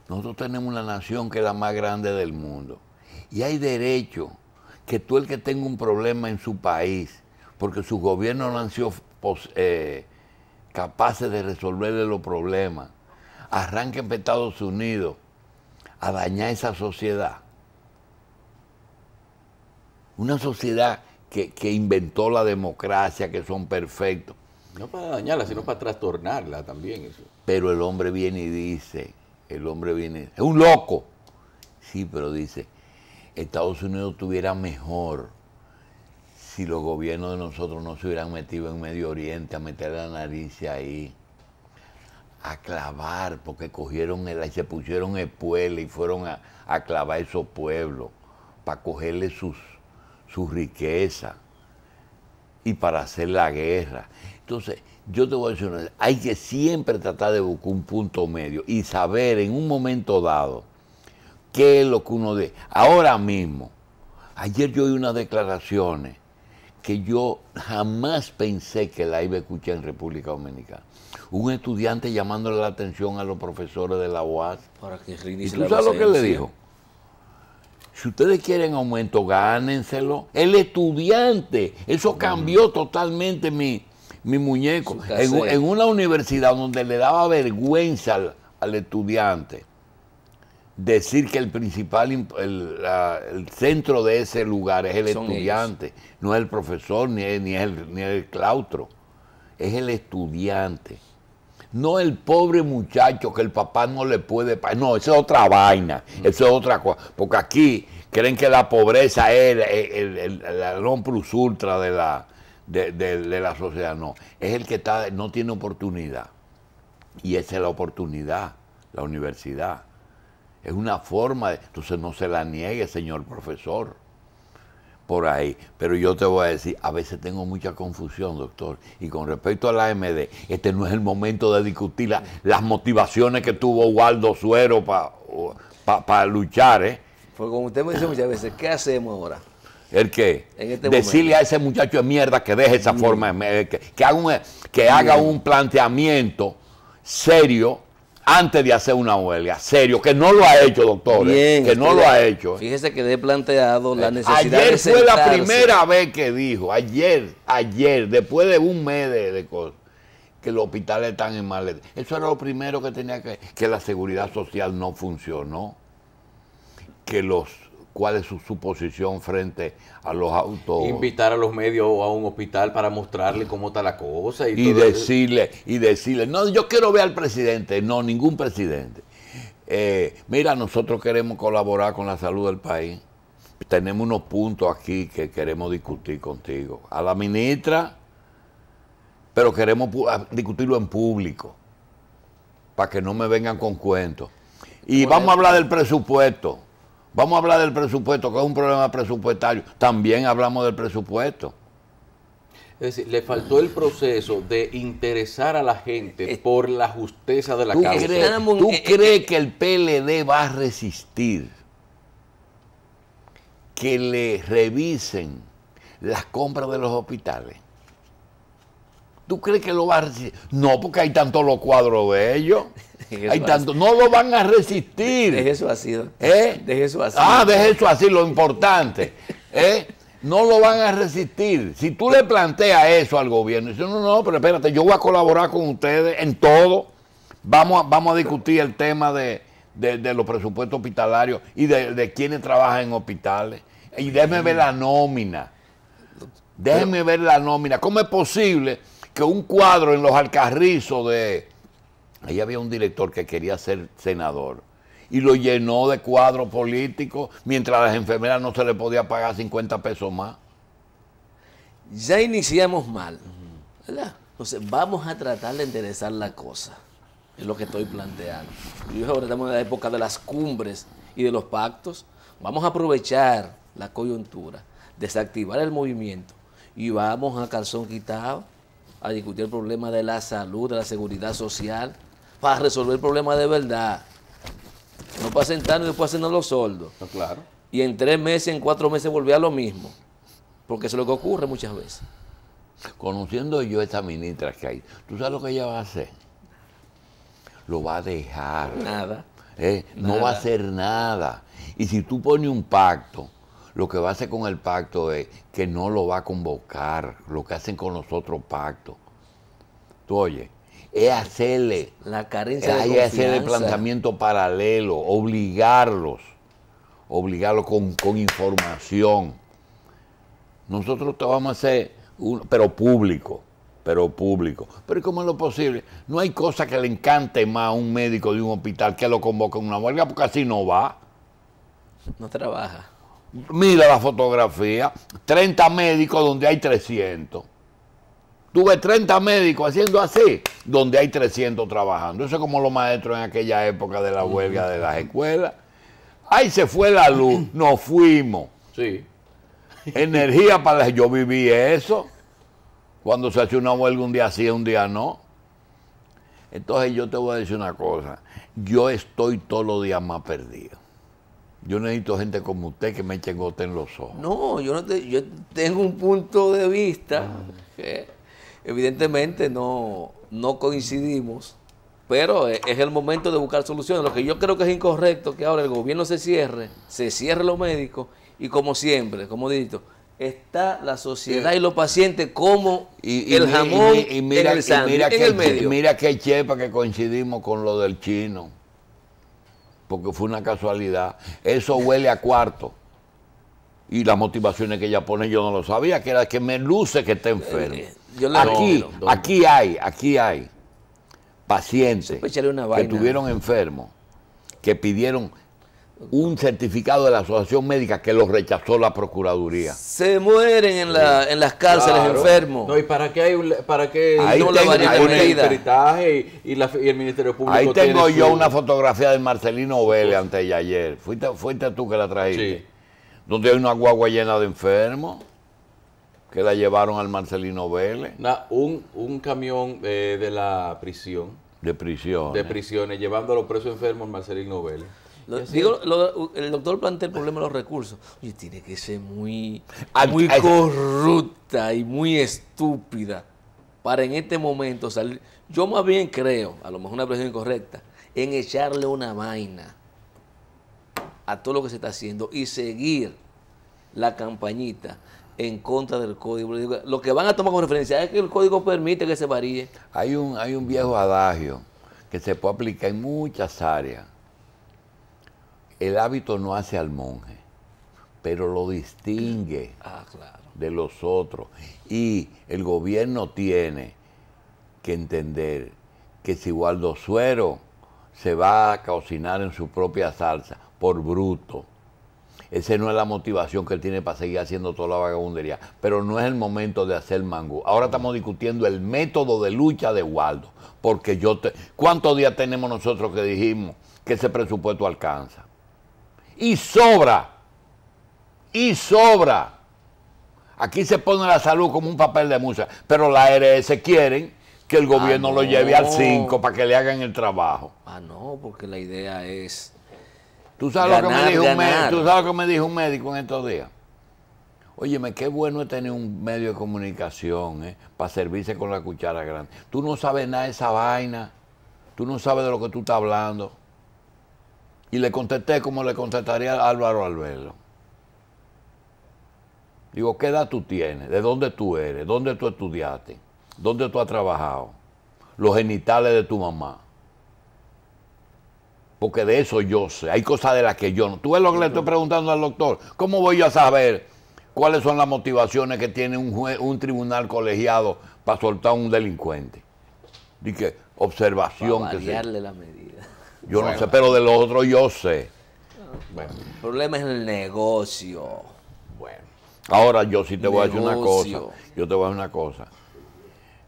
Nosotros tenemos una nación que es la más grande del mundo y hay derecho que tú el que tenga un problema en su país, porque sus gobiernos no han sido pos- eh, capaces de resolverle los problemas, arranquen para Estados Unidos a dañar esa sociedad. Una sociedad que, que inventó la democracia, que son perfectos. No para dañarla, sino para trastornarla también. Eso. Pero el hombre viene y dice, el hombre viene, es un loco. Sí, pero dice, Estados Unidos tuviera mejor si los gobiernos de nosotros no se hubieran metido en Medio Oriente a meter la nariz ahí, a clavar, porque cogieron el, se pusieron espuela y fueron a, a clavar esos pueblos para cogerle sus, sus riquezas y para hacer la guerra. Entonces, yo te voy a decir una cosa, hay que siempre tratar de buscar un punto medio y saber en un momento dado qué es lo que uno de. Ahora mismo, ayer yo oí unas declaraciones que yo jamás pensé que la iba a escuchar en República Dominicana. Un estudiante llamándole la atención a los profesores de la UAS. Para que ¿Y tú sabes lo que le dijo? Si ustedes quieren aumento, gánenselo. El estudiante, eso cambió totalmente mi, mi muñeco. En, una universidad donde le daba vergüenza al, al estudiante decir que el principal, el, la- el centro de ese lugar es el Son estudiante, no es el profesor ni es, ni es el, ni es el claustro, es el estudiante. No el pobre muchacho que el papá no le puede pagar. No, esa es otra vaina. Eso es otra cosa. Porque aquí creen que la pobreza es el, el, el- el non plus ultra de la, de, de- de la sociedad. No. Es el que está, no tiene oportunidad. Y esa es la oportunidad, la universidad. Es una forma de. Entonces no se la niegue, señor profesor por ahí. Pero yo te voy a decir, a veces tengo mucha confusión, doctor. Y con respecto a la AMD, este no es el momento de discutir la- las motivaciones que tuvo Waldo Suero para luchar, ¿eh? Porque como usted me dice muchas veces, ¿qué hacemos ahora? ¿El qué? En este Decirle momento. a ese muchacho de mierda que deje esa forma, de- que, que haga, un, que haga un planteamiento serio antes de hacer una huelga. Serio, que no lo ha hecho, doctor. ¿eh? Bien, que no usted- lo ha hecho. ¿eh? Fíjese que he planteado la necesidad Ayer de fue la primera vez que dijo, ayer, ayer, después de un mes de, de cosas, que los hospitales están en mal. Eso era lo primero que tenía que, que la seguridad social no funcionó, que los, cuál es su, su posición frente a los autos. Invitar a los medios a un hospital para mostrarle cómo está la cosa. Y, y todo eso. decirle, y decirle, no, yo quiero ver al presidente, no, ningún presidente. Eh, mira, nosotros queremos colaborar con la salud del país. Tenemos unos puntos aquí que queremos discutir contigo. A la ministra, pero queremos discutirlo en público, para que no me vengan con cuentos. Y vamos a hablar del presupuesto. Vamos a hablar del presupuesto, que es un problema presupuestario. También hablamos del presupuesto. Es decir, le faltó el proceso de interesar a la gente por la justeza de la ¿Tú, causa. crees, tú eh, crees que el PLD va a resistir que le revisen las compras de los hospitales? ¿Tú crees que lo va a resistir? No, porque hay tantos los cuadros de ellos. Hay tanto, no lo van a resistir. Deje eso así. ¿Eh? Deje eso así. Ah, deje eso así, lo importante. ¿eh? No lo van a resistir. Si tú le planteas eso al gobierno, dice, no, no, pero espérate, yo voy a colaborar con ustedes en todo. Vamos a, vamos a discutir el tema de, de- de los presupuestos hospitalarios y de, de quienes trabajan en hospitales. Y déjeme ver la nómina. Déjeme ver la nómina. ¿Cómo es posible que un cuadro en los alcarrizos de... Ahí había un director que quería ser senador y lo llenó de cuadros políticos mientras a las enfermeras no se le podía pagar 50 pesos más. Ya iniciamos mal. ¿verdad? Entonces, vamos a tratar de enderezar la cosa. Es lo que estoy planteando. Y ahora estamos en la época de las cumbres y de los pactos. Vamos a aprovechar la coyuntura, desactivar el movimiento y vamos a calzón quitado a discutir el problema de la salud, de la seguridad social, para resolver el problema de verdad. No para sentarnos y después hacernos los soldos. No, claro. Y en tres meses, en cuatro meses volver a lo mismo. Porque eso es lo que ocurre muchas veces. Conociendo yo a esta ministra que hay, ¿tú sabes lo que ella va a hacer? Lo va a dejar. Nada. ¿eh? No Nada. va a hacer nada. Y si tú pones un pacto, lo que va a hacer con el pacto es que no lo va a convocar, lo que hacen con los otros pactos. Tú oye, es hacerle, La carencia de hay que hacerle confianza. planteamiento paralelo, obligarlos, obligarlos con, con información. Nosotros te vamos a hacer, un- pero público, pero público. Pero ¿y ¿cómo es lo posible? No hay cosa que le encante más a un médico de un hospital que lo convoque a una huelga porque así no va. No trabaja. Mira la fotografía, 30 médicos donde hay 300. Tuve 30 médicos haciendo así, donde hay 300 trabajando. Eso es como los maestros en aquella época de la huelga de las escuelas. Ahí se fue la luz, nos fuimos. Sí. Energía para yo viví eso. Cuando se hace una huelga un día sí, un día no. Entonces yo te voy a decir una cosa. Yo estoy todos los días más perdido. Yo necesito gente como usted que me eche gota en los ojos. No, yo no te- yo tengo un punto de vista que evidentemente no, no coincidimos, pero e- es el momento de buscar soluciones. Lo que yo creo que es incorrecto que ahora el gobierno se cierre, se cierre los médicos y como siempre, como dicho, está la sociedad y los pacientes como Y, y el jamón y mi- y mira, en el y sándwich, mira en que, el medio. mira que chepa que coincidimos con lo del chino. Porque fue una casualidad. Eso huele a cuarto. Y las motivaciones que ella pone yo no lo sabía, que era que me luce que está enfermo. Eh, yo le- aquí, No, no. aquí hay, aquí hay pacientes que tuvieron enfermos, que pidieron un certificado de la Asociación Médica que lo rechazó la Procuraduría. Se mueren en, la, en las cárceles Claro. enfermos. No, ¿y para qué hay un, para qué Ahí no tengo- la ahí peritaje y, y la- y el Ministerio Público Ahí tengo tiene yo su- una fotografía de Marcelino Vélez antes de ayer. ¿Fuiste, fuiste tú que la trajiste. Sí. Donde hay una guagua llena de enfermos que la llevaron al Marcelino Vélez un, un camión eh, de la prisión, de prisión. de prisiones, llevando a los presos enfermos al Marcelino Vélez. Lo- digo, lo- el doctor plantea el problema de los recursos. Oye, tiene que ser muy, Ah, muy corrupta y muy estúpida para en este momento salir. Yo más bien creo, a lo mejor una presión incorrecta, en echarle una vaina a todo lo que se está haciendo y seguir la campañita en contra del código. Digo, Lo que van a tomar como referencia es que el código permite que se varíe. Hay un, hay un viejo adagio que se puede aplicar en muchas áreas. El hábito no hace al monje, pero lo distingue Ah, claro. de los otros. Y el gobierno tiene que entender que si Waldo Suero se va a cocinar en su propia salsa por bruto, esa no es la motivación que él tiene para seguir haciendo toda la vagabundería. Pero no es el momento de hacer mangú. Ahora estamos discutiendo el método de lucha de Waldo. Porque yo te. ¿Cuántos días tenemos nosotros que dijimos que ese presupuesto alcanza? Y sobra. Y sobra. Aquí se pone la salud como un papel de musa. Pero la ARS quieren que el gobierno lo no. lleve al 5 para que le hagan el trabajo. Ah, no, porque la idea es ¿Tú sabes, lo que Ganar, me dijo un ganar. médico, ¿Tú sabes lo que me dijo un médico en estos días? Óyeme, qué bueno es tener un medio de comunicación ¿eh? para servirse con la cuchara grande. Tú no sabes nada de esa vaina. Tú no sabes de lo que tú estás hablando. Y le contesté como le contestaría a Álvaro Albelo. Digo, ¿qué edad tú tienes? ¿De dónde tú eres? ¿Dónde tú estudiaste? ¿Dónde tú has trabajado? Los genitales de tu mamá. Porque de eso yo sé. Hay cosas de las que yo no. Tú ves lo que le estoy preguntando al doctor. ¿Cómo voy yo a saber cuáles son las motivaciones que tiene un, tribunal colegiado para soltar a un delincuente? Dice, para observación. Que se- variarle la medida. yo no sé, pero de los otros yo sé. Bueno, El problema es el negocio. bueno. Ahora yo sí te voy a decir una cosa. Yo te voy a decir una cosa.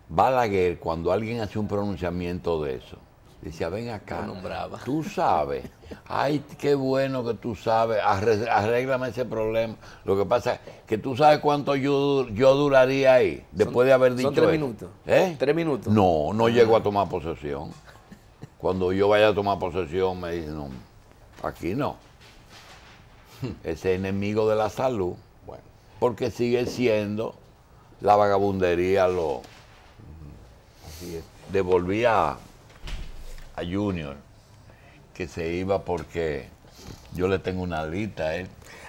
Balaguer, cuando alguien hace un pronunciamiento de eso, decía, ven acá. Nombraba. Tú sabes. Ay, qué bueno que tú sabes. Arréglame ese problema. Lo que pasa es que tú sabes cuánto yo, yo duraría ahí después de haber dicho Son tres eso. minutos. ¿Eh? Tres minutos. No, no llego a tomar posesión. Cuando yo vaya a tomar posesión me dicen, no, aquí no. Ese enemigo de la salud, Bueno, porque sigue siendo la vagabundería lo así es. devolvía a, Junior que se iba porque yo le tengo una lista a él.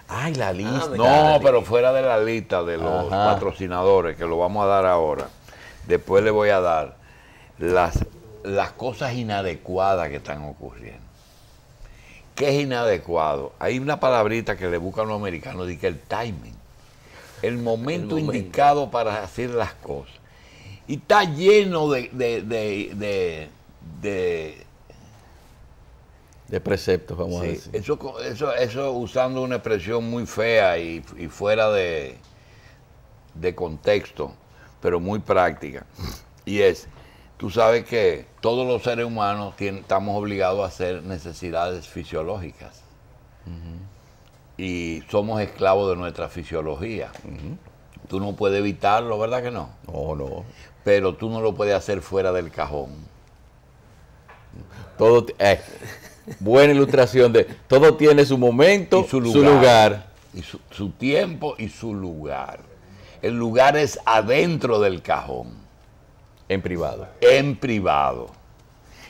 Ay, la lista. me No, pero fuera de la lista de los Ajá. patrocinadores que lo vamos a dar ahora. Después le voy a dar las las cosas inadecuadas que están ocurriendo. ¿Qué es inadecuado? Hay una palabrita que le buscan los americanos, dice el timing. El momento, momento. indicado para hacer las cosas. Y está lleno de, de, de, de- de- De preceptos, vamos a decir. eso, eso, eso usando una expresión muy fea y, y fuera de, de contexto, pero muy práctica. Y es, tú sabes que todos los seres humanos tien- estamos obligados a hacer necesidades fisiológicas. Y somos esclavos de nuestra fisiología. Tú no puedes evitarlo, ¿verdad que no? No, no. Pero tú no lo puedes hacer fuera del cajón. Todo, eh, buena ilustración de todo tiene su momento, y su lugar. lugar. Y su, su tiempo y su lugar. El lugar es adentro del cajón, en privado. en privado.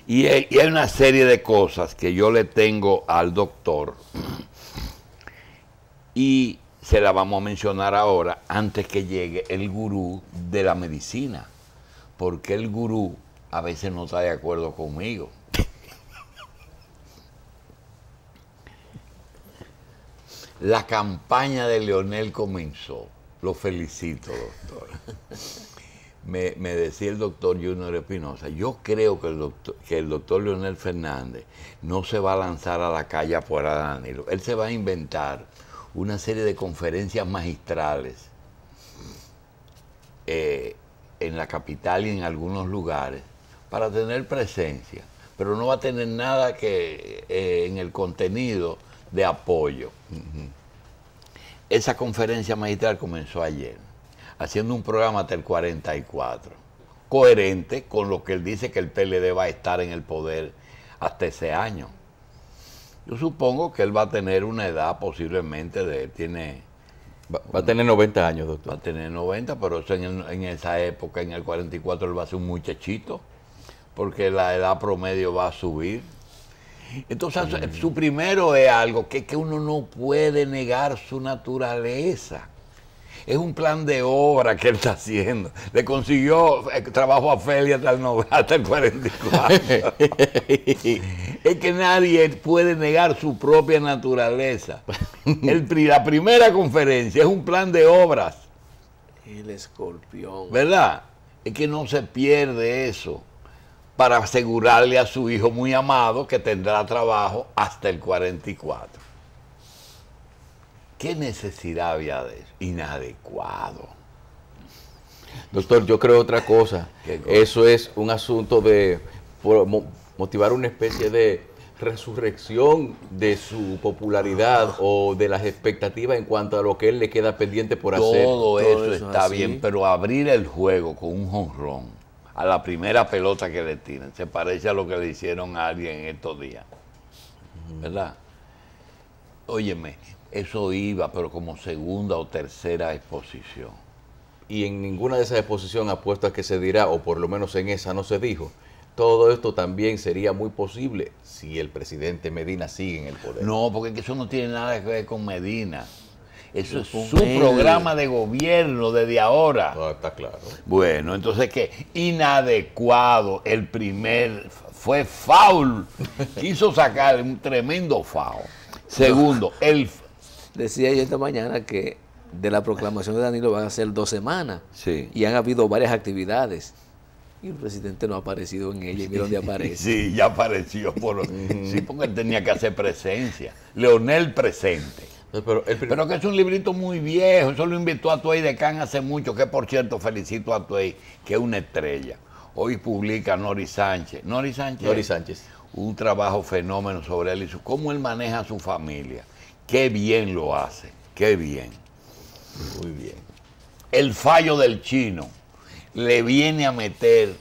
Y hay, y hay una serie de cosas que yo le tengo al doctor y se la vamos a mencionar ahora antes que llegue el gurú de la medicina. Porque el gurú a veces no está de acuerdo conmigo. La campaña de Leonel comenzó. Lo felicito, doctor. Me, decía el doctor Junior Espinosa, yo creo que el, doctor, que el doctor Leonel Fernández no se va a lanzar a la calle afuera de Danilo. Él se va a inventar una serie de conferencias magistrales eh, en la capital y en algunos lugares para tener presencia, pero no va a tener nada que eh, en el contenido de apoyo. Esa conferencia magistral comenzó ayer, haciendo un programa hasta el 44, coherente con lo que él dice que el PLD va a estar en el poder hasta ese año. Yo supongo que él va a tener una edad posiblemente de, tiene, Va, va a tener 90 años, va doctor. a tener 90, pero eso en, el- en esa época, en el 44, él va a ser un muchachito, porque la edad promedio va a subir. Entonces, su primero es algo que, que uno no puede negar su naturaleza. Es un plan de obra que él está haciendo. Le consiguió eh, trabajo a Felia hasta el, nove- hasta el 44. es que nadie puede negar su propia naturaleza. El la primera conferencia es un plan de obras. El escorpión. ¿Verdad? Es que no se pierde eso para asegurarle a su hijo muy amado que tendrá trabajo hasta el 44. ¿Qué necesidad había de eso? Inadecuado. Doctor, yo creo otra cosa. Eso es un asunto de motivar una especie de resurrección de su popularidad o de las expectativas en cuanto a lo que él le queda pendiente por hacer. Todo, eso, Todo eso está así. bien, pero abrir el juego con un jonrón a la primera pelota que le tiran se parece a lo que le hicieron a alguien en estos días. ¿Verdad? Óyeme, eso iba, pero como segunda o tercera exposición. Y en ninguna de esas exposiciones apuesto a que se dirá, o por lo menos en esa no se dijo. Todo esto también sería muy posible si el presidente Medina sigue en el poder. No, porque es que eso no tiene nada que ver con Medina. Eso es su él. programa de gobierno desde ahora. Ah, está claro. Bueno, entonces que inadecuado el primer fue foul. Quiso sacar un tremendo foul. Segundo, el Decía yo esta mañana que de la proclamación de Danilo van a ser dos semanas. Sí. Y han habido varias actividades. Y el presidente no ha aparecido en ella. Y mira dónde aparece. Sí, ya apareció por sí, porque él tenía que hacer presencia. Leonel presente. Pero el prim- Pero que es un librito muy viejo, eso lo invitó a Tuey de Can hace mucho, que por cierto felicito a Tuey, que es una estrella. Hoy publica Nori Sánchez. Nori Sánchez. Nori Sánchez. Un trabajo fenómeno sobre él y su, cómo él maneja a su familia. Qué bien lo hace, qué bien. Muy bien. El fallo del chino le viene a meter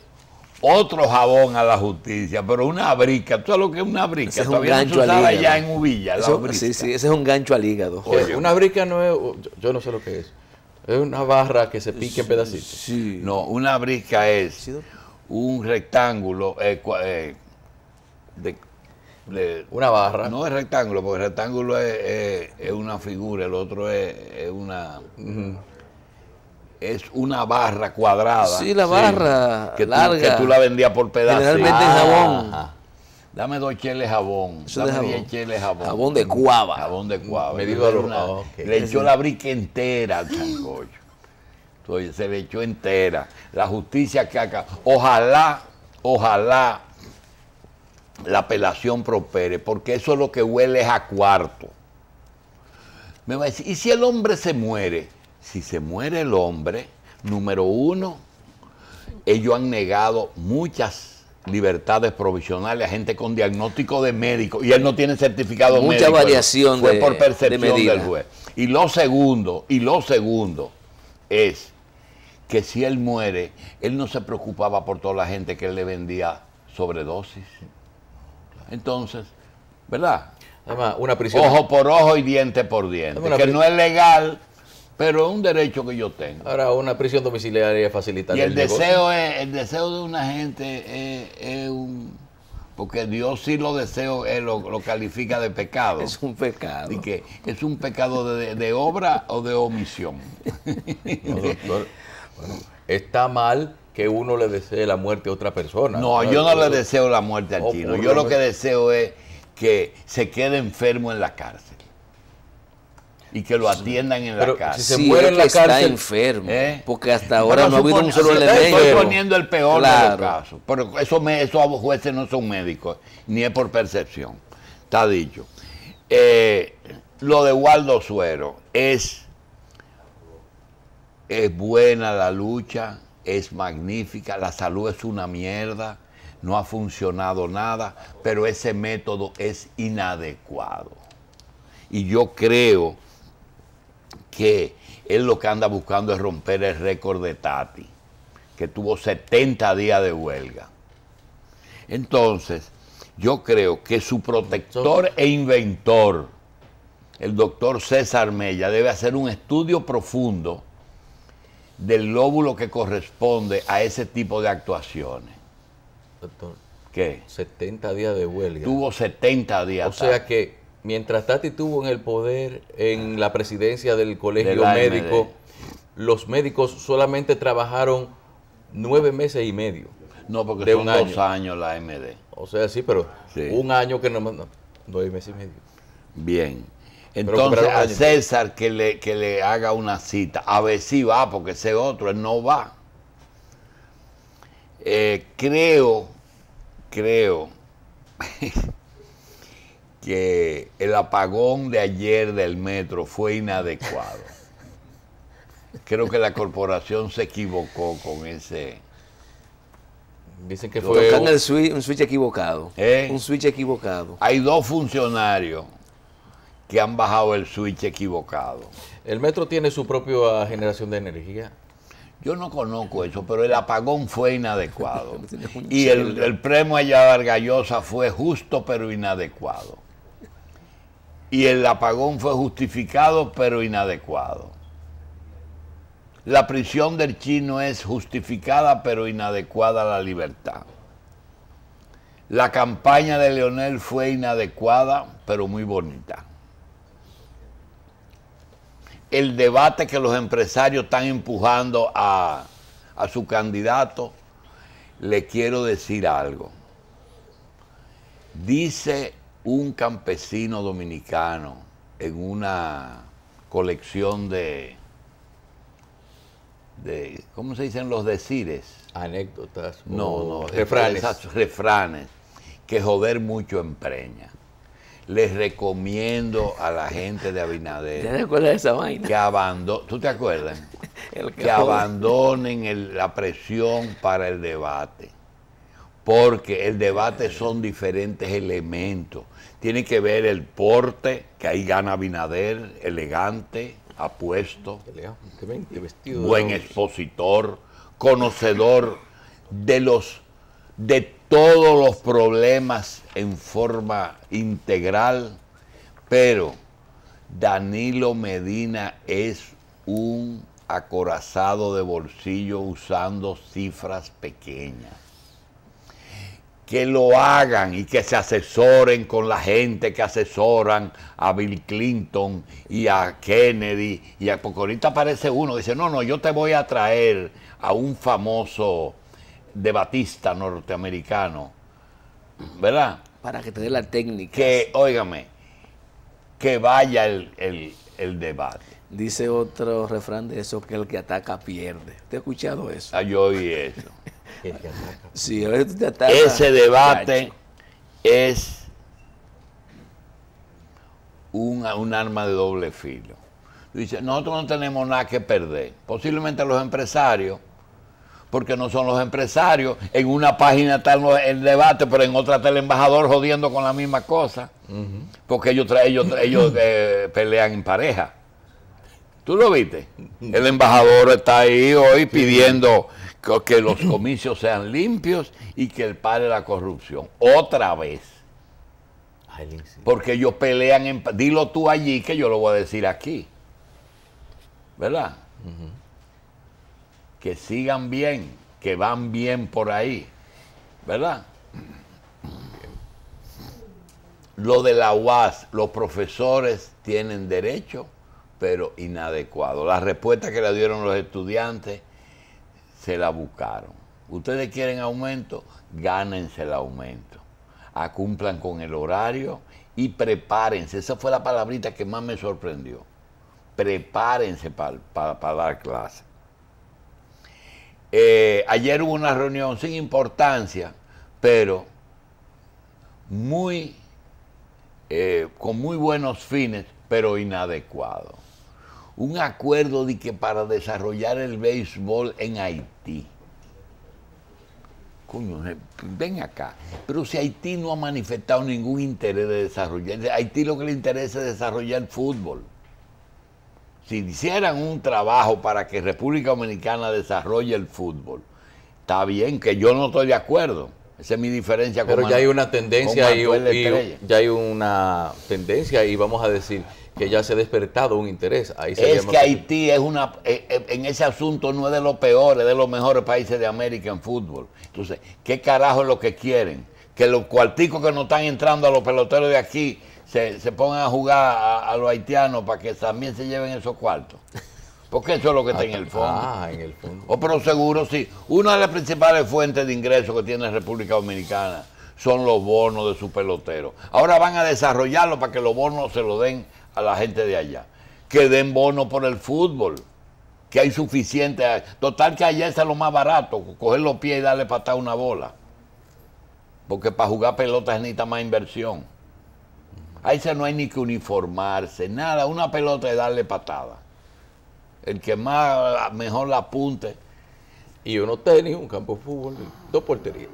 otro jabón a la justicia, pero una brica. ¿Tú sabes lo que es una brica? Ese es un Todavía no se gancho al hígado. ya en Uvilla, la Eso- brica. sí, sí, ese es un gancho al hígado. Oye, una brica no es, yo, yo no sé lo que es. Es una barra que se pique en pedacitos. Sí. No, una brica es un rectángulo eh, cua- eh, de, de- Una barra. no es rectángulo, porque el rectángulo es, es- es una figura, el otro es, es una es una barra cuadrada. Sí, la barra que, tú, larga. que tú la vendías por pedazos. Generalmente en jabón. Ajá. Dame dos cheles jabón. Eso Dame jabón. diez cheles jabón. Jabón de cuava. Jabón de cuava. Medido a lo- Una- ah, ok. Le echó la brica entera al sancocho. Entonces, se le echó entera. La justicia que acá. Ojalá, ojalá la apelación prospere, porque eso es lo que huele es a cuarto. Me va a decir, ¿y si el hombre se muere? Si se muere el hombre, número uno, ellos han negado muchas libertades provisionales a gente con diagnóstico de médico y él no tiene certificado Mucha médico. variación Fue de- por percepción de del juez. Y lo segundo, y lo segundo es que si él muere, él no se preocupaba por toda la gente que él le vendía sobredosis. Entonces, ¿verdad? Además, una prisión. Ojo por ojo y diente por diente. Una Que pri- no es legal, pero es un derecho que yo tengo. Ahora, una prisión domiciliaria facilita Y el deseo es, el deseo de una gente es, es un porque Dios sí lo deseo, él lo, lo califica de pecado. Es un pecado. Y que es un pecado de, de obra o de omisión. doctor, bueno, está mal que uno le desee la muerte a otra persona. No, yo no le deseo la muerte al chino. Yo lo que deseo es que se quede enfermo en la cárcel. Y que lo atiendan en Pero la cárcel. si se Sí, muere en la que está cárcel, enfermo. ¿Eh? Porque hasta ahora Pero no ha habido un solo Estoy elemento. poniendo el peor de Claro. los casos. Pero eso me, esos jueces no son médicos, ni es por percepción. Está dicho. Eh, lo de Waldo Suero es, es buena la lucha, es magnífica, la salud es una mierda, no ha funcionado nada, pero ese método es inadecuado. Y yo creo que él lo que anda buscando es romper el récord de Tati, que tuvo 70 días de huelga. Entonces, yo creo que su protector e inventor, el doctor César Mella, debe hacer un estudio profundo del lóbulo que corresponde a ese tipo de actuaciones. doctor, ¿Qué? 70 días de huelga. Tuvo 70 días. o sea que mientras Tati estuvo en el poder, en la presidencia del De colegio médico, AMD. los médicos solamente trabajaron nueve meses y medio. No, porque de son un dos año. años la MD. O sea, sí, pero Sí. un año que no, no nueve meses y medio. Bien. Entonces a. César que le, que le haga una cita. A ver si va, porque ese otro, él no va. Eh, creo, creo que el apagón de ayer del metro fue inadecuado. Creo que la corporación se equivocó con ese... Dicen que fue Tocan un- el switch, un switch equivocado. ¿Eh? Un switch equivocado. Hay dos funcionarios que han bajado el switch equivocado. el metro tiene su propia generación de energía. Yo no conozco eso, pero el apagón fue inadecuado. Y el, el premio allá Vargallosa fue justo pero inadecuado. Y el apagón fue justificado pero inadecuado. La prisión del chino es justificada pero inadecuada a la libertad. La campaña de Leonel fue inadecuada pero muy bonita. El debate que los empresarios están empujando a, a su candidato, le quiero decir algo. Dice un campesino dominicano en una colección de, de ¿cómo se dicen los decires? Anécdotas. No, no, refranes. esas refranes que joder mucho empreña. Les recomiendo a la gente de ¿Te Abinader recuerdas de esa vaina? que abandonen, ¿tú te acuerdas? Que cajón. abandonen el- la presión para el debate. Porque el debate son diferentes elementos. Tiene que ver el porte, que ahí gana Abinader, elegante, apuesto, vestido. buen expositor, conocedor de los de todos los problemas en forma integral, pero Danilo Medina es un acorazado de bolsillo usando cifras pequeñas. Que lo hagan y que se asesoren con la gente que asesoran a Bill Clinton y a Kennedy. Y a, porque ahorita aparece uno, dice, no, no, yo te voy a traer a un famoso debatista norteamericano, ¿verdad? Para que te dé la técnica. Que, óigame, que vaya el, el- el debate. Dice otro refrán de eso, que el que ataca pierde. ¿Te ha escuchado eso? Ah, yo oí eso. Sí, te. Ese debate es un, un arma de doble filo. Dice, nosotros no tenemos nada que perder. Posiblemente los empresarios, porque no son los empresarios. En una página está el- debate, pero en otra está el embajador jodiendo con la misma cosa. Porque ellos, ellos, ellos eh, pelean en pareja. ¿Tú lo viste? El embajador está ahí hoy pidiendo que los comicios sean limpios y que el pare la corrupción. Otra vez. Porque ellos pelean en... Dilo tú allí que yo lo voy a decir aquí. ¿Verdad? Que sigan bien, que van bien por ahí. ¿Verdad? Lo de la UAS, los profesores tienen derecho, pero inadecuado. La respuesta que le dieron los estudiantes se la buscaron. Ustedes quieren aumento, gánense el aumento. Acumplan con el horario y prepárense. Esa fue la palabrita que más me sorprendió. Prepárense para dar clase. Eh, ayer hubo una reunión sin importancia, pero muy eh, con muy buenos fines, pero inadecuado. Un acuerdo de que para desarrollar el béisbol en Haití. Coño, eh, ven acá. Pero si Haití no ha manifestado ningún interés de desarrollar, Haití lo que le interesa es desarrollar el fútbol. Si hicieran un trabajo para que República Dominicana desarrolle el fútbol, está bien, que yo no estoy de acuerdo. Esa es mi diferencia Pero con ya hay una tendencia y, y- ya hay una tendencia y vamos a decir que ya se ha despertado un interés. Ahí Es que. Haití es una, eh, eh, en ese asunto no es de los peores, es de los mejores países de América en fútbol. Entonces, ¿qué carajo es lo que quieren? Que los cuarticos que no están entrando a los peloteros de aquí se, se pongan a jugar a, a los haitianos para que también se lleven esos cuartos. Porque eso es lo que está en el fondo. Ah, en el fondo. O pero seguro sí. Una de las principales fuentes de ingresos que tiene República Dominicana son los bonos de sus peloteros. Ahora van a desarrollarlo para que los bonos se los den a la gente de allá. Que den bonos por el fútbol. Que hay suficiente. Total que allá es lo más barato. Coger los pies y darle patada a una bola. Porque para jugar pelotas necesita más inversión. Ahí se no hay ni que uniformarse, nada. Una pelota y darle patada. El que más mejor la apunte. Y uno tenis, un campo de fútbol, dos porterías.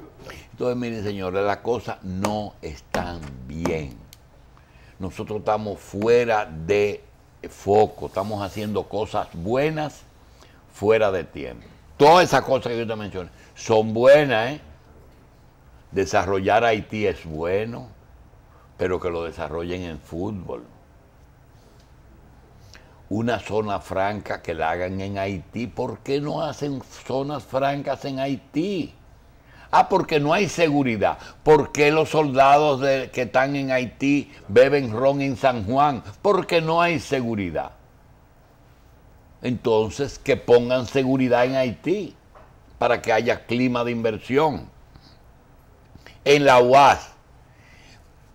Entonces, miren, señores, las cosas no están bien. Nosotros estamos fuera de foco, estamos haciendo cosas buenas fuera de tiempo. Todas esas cosas que yo te mencioné son buenas, ¿eh? Desarrollar Haití es bueno, pero que lo desarrollen en fútbol. Una zona franca que la hagan en Haití. ¿Por qué no hacen zonas francas en Haití? Ah, porque no hay seguridad. ¿Por qué los soldados que están en Haití beben ron en San Juan? Porque no hay seguridad. Entonces, que pongan seguridad en Haití para que haya clima de inversión. En la UAS,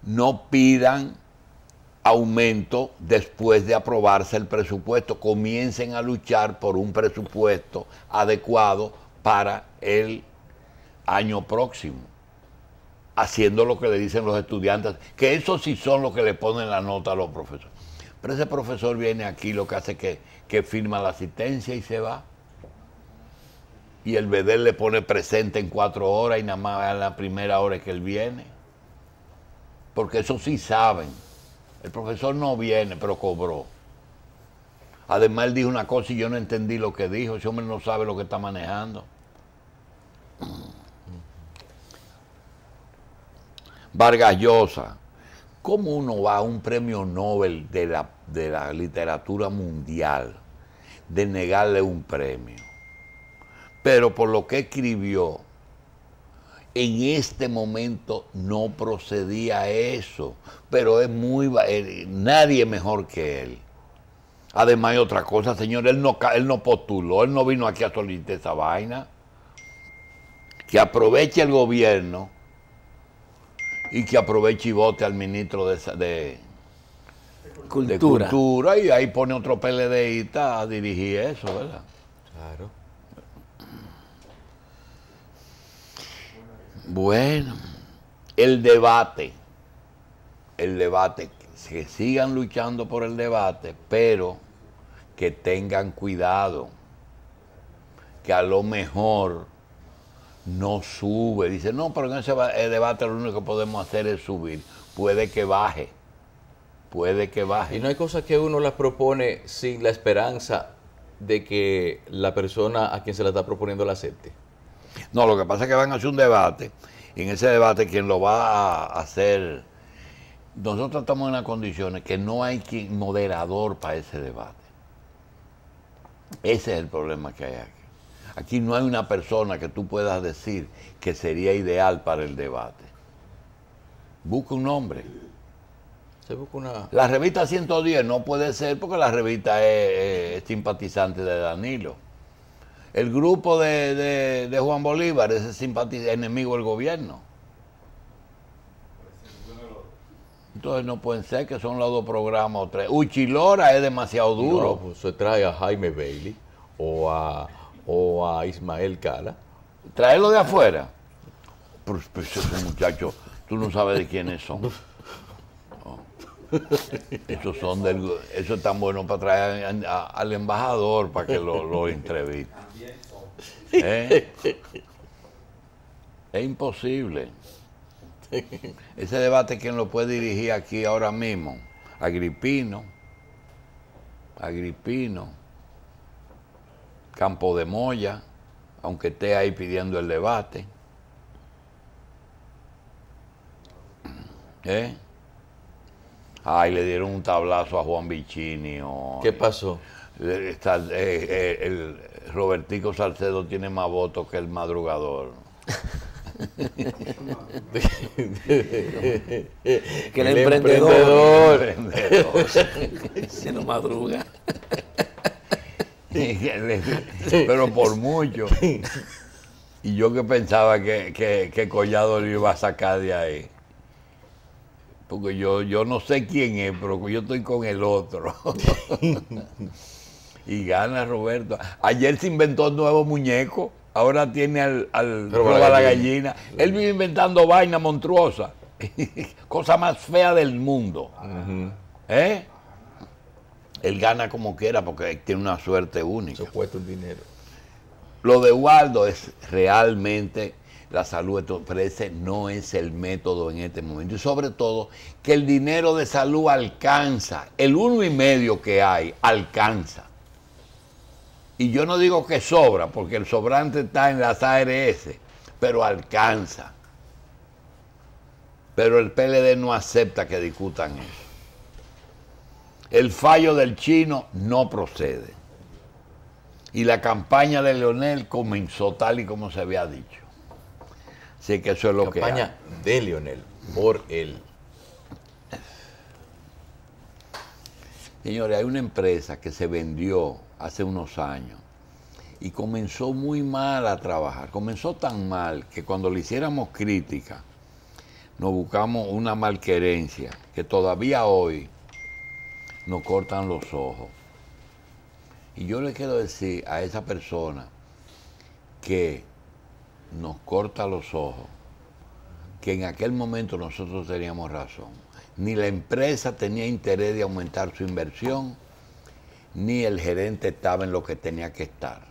no pidan aumento después de aprobarse el presupuesto. Comiencen a luchar por un presupuesto adecuado para el año próximo, haciendo lo que le dicen los estudiantes, que eso sí son los que le ponen la nota a los profesores. Pero ese profesor viene aquí, lo que hace es que, que firma la asistencia y se va. Y el BEDEL le pone presente en cuatro horas y nada más a la primera hora que él viene. Porque eso sí saben. El profesor no viene, pero cobró. Además, él dijo una cosa y yo no entendí lo que dijo. Ese hombre no sabe lo que está manejando. Vargas Llosa, ¿cómo uno va a un premio Nobel de la, de la literatura mundial de negarle un premio? Pero por lo que escribió En este momento no procedía eso, pero es muy eh, nadie mejor que él. Además hay otra cosa, señor, él no, él no postuló, él no vino aquí a solicitar esa vaina. Que aproveche el gobierno y que aproveche y vote al ministro de, esa- de, de Cultura. cultura y ahí pone otro PLDista a dirigir eso, ¿verdad? Claro. Bueno, el debate, el debate, que sigan luchando por el debate, pero que tengan cuidado, que a lo mejor no sube. Dice, no, pero en ese eh, debate lo único que podemos hacer es subir. Puede que baje, puede que baje. Y no hay cosas que uno las propone sin la esperanza de que la persona a quien se la está proponiendo la acepte. No, lo que pasa es que van a hacer un debate. Y en ese debate, quien lo va a hacer. Nosotros estamos en las condiciones que no hay quien moderador para ese debate. Ese es el problema que hay aquí. Aquí no hay una persona que tú puedas decir que sería ideal para el debate. Busca un nombre. Se busca una... La revista 110 no puede ser porque la revista es, es simpatizante de Danilo. El grupo de, de- de Juan Bolívar es enemigo del gobierno. Entonces no pueden ser que son los dos programas o tres. Uchilora es demasiado No, duro. pues se trae a Jaime Bailey o a, o a Ismael Cala. Traerlo de afuera. Pero, pero esos muchachos, tú no sabes de quiénes son. No. Esos son del, eso es tan bueno para traer a- a- al embajador para que lo, lo entreviste. ¿Eh? Es imposible. Ese debate, ¿quién lo puede dirigir aquí ahora mismo? Agripino. Agripino. Campo de Moya, aunque esté ahí pidiendo el debate. ¿Eh? Ay, le dieron un tablazo a Juan Vicini. hoy. ¿Qué pasó? Eh, está- eh, eh, el Robertico Salcedo tiene más votos que el madrugador. Que el, El emprendedor, Emprendedor. se lo madruga. Pero por mucho. Y yo que pensaba que, que, que Collado lo iba a sacar de ahí. Porque yo, yo no sé quién es, pero yo estoy con el otro. y gana Roberto. Ayer se inventó un nuevo muñeco. Ahora tiene al, al Roba la la gallina. gallina. Él vive inventando vaina monstruosa. Cosa más fea del mundo. ¿Eh? Él gana como quiera porque tiene una suerte única. Eso cuesta un dinero. Lo de Waldo es realmente la salud, pero ese no es el método en este momento. Y sobre todo que el dinero de salud alcanza, el uno y medio que hay, alcanza. Y yo no digo que sobra, porque el sobrante está en las ARS, pero alcanza. Pero el PLD no acepta que discutan eso. El fallo del chino no procede. Y la campaña de Leonel comenzó tal y como se había dicho. Así que eso es lo que hay. Campaña de Lionel, por él. Señores, hay una empresa que se vendió hace unos años y comenzó muy mal a trabajar. Comenzó tan mal que cuando le hiciéramos crítica, nos buscamos una malquerencia que todavía hoy nos cortan los ojos. Y yo le quiero decir a esa persona que nos corta los ojos, que en aquel momento nosotros teníamos razón. Ni la empresa tenía interés de aumentar su inversión, ni el gerente estaba en lo que tenía que estar.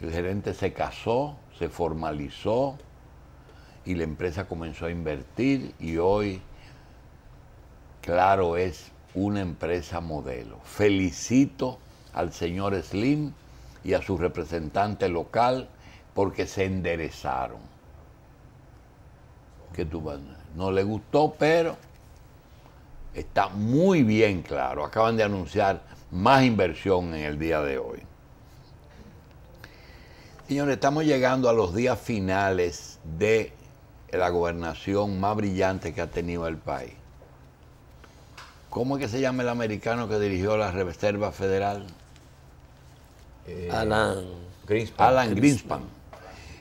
El gerente se casó, se formalizó y la empresa comenzó a invertir y hoy, claro, es una empresa modelo. Felicito al señor Slim y a su representante local porque se enderezaron. ¿Qué tú No le gustó, pero está muy bien claro. Acaban de anunciar más inversión en el día de hoy. Señores, estamos llegando a los días finales de la gobernación más brillante que ha tenido el país. ¿Cómo es que se llama el americano que dirigió la Reserva Federal? Eh, Alan Greenspan. Alan Greenspan.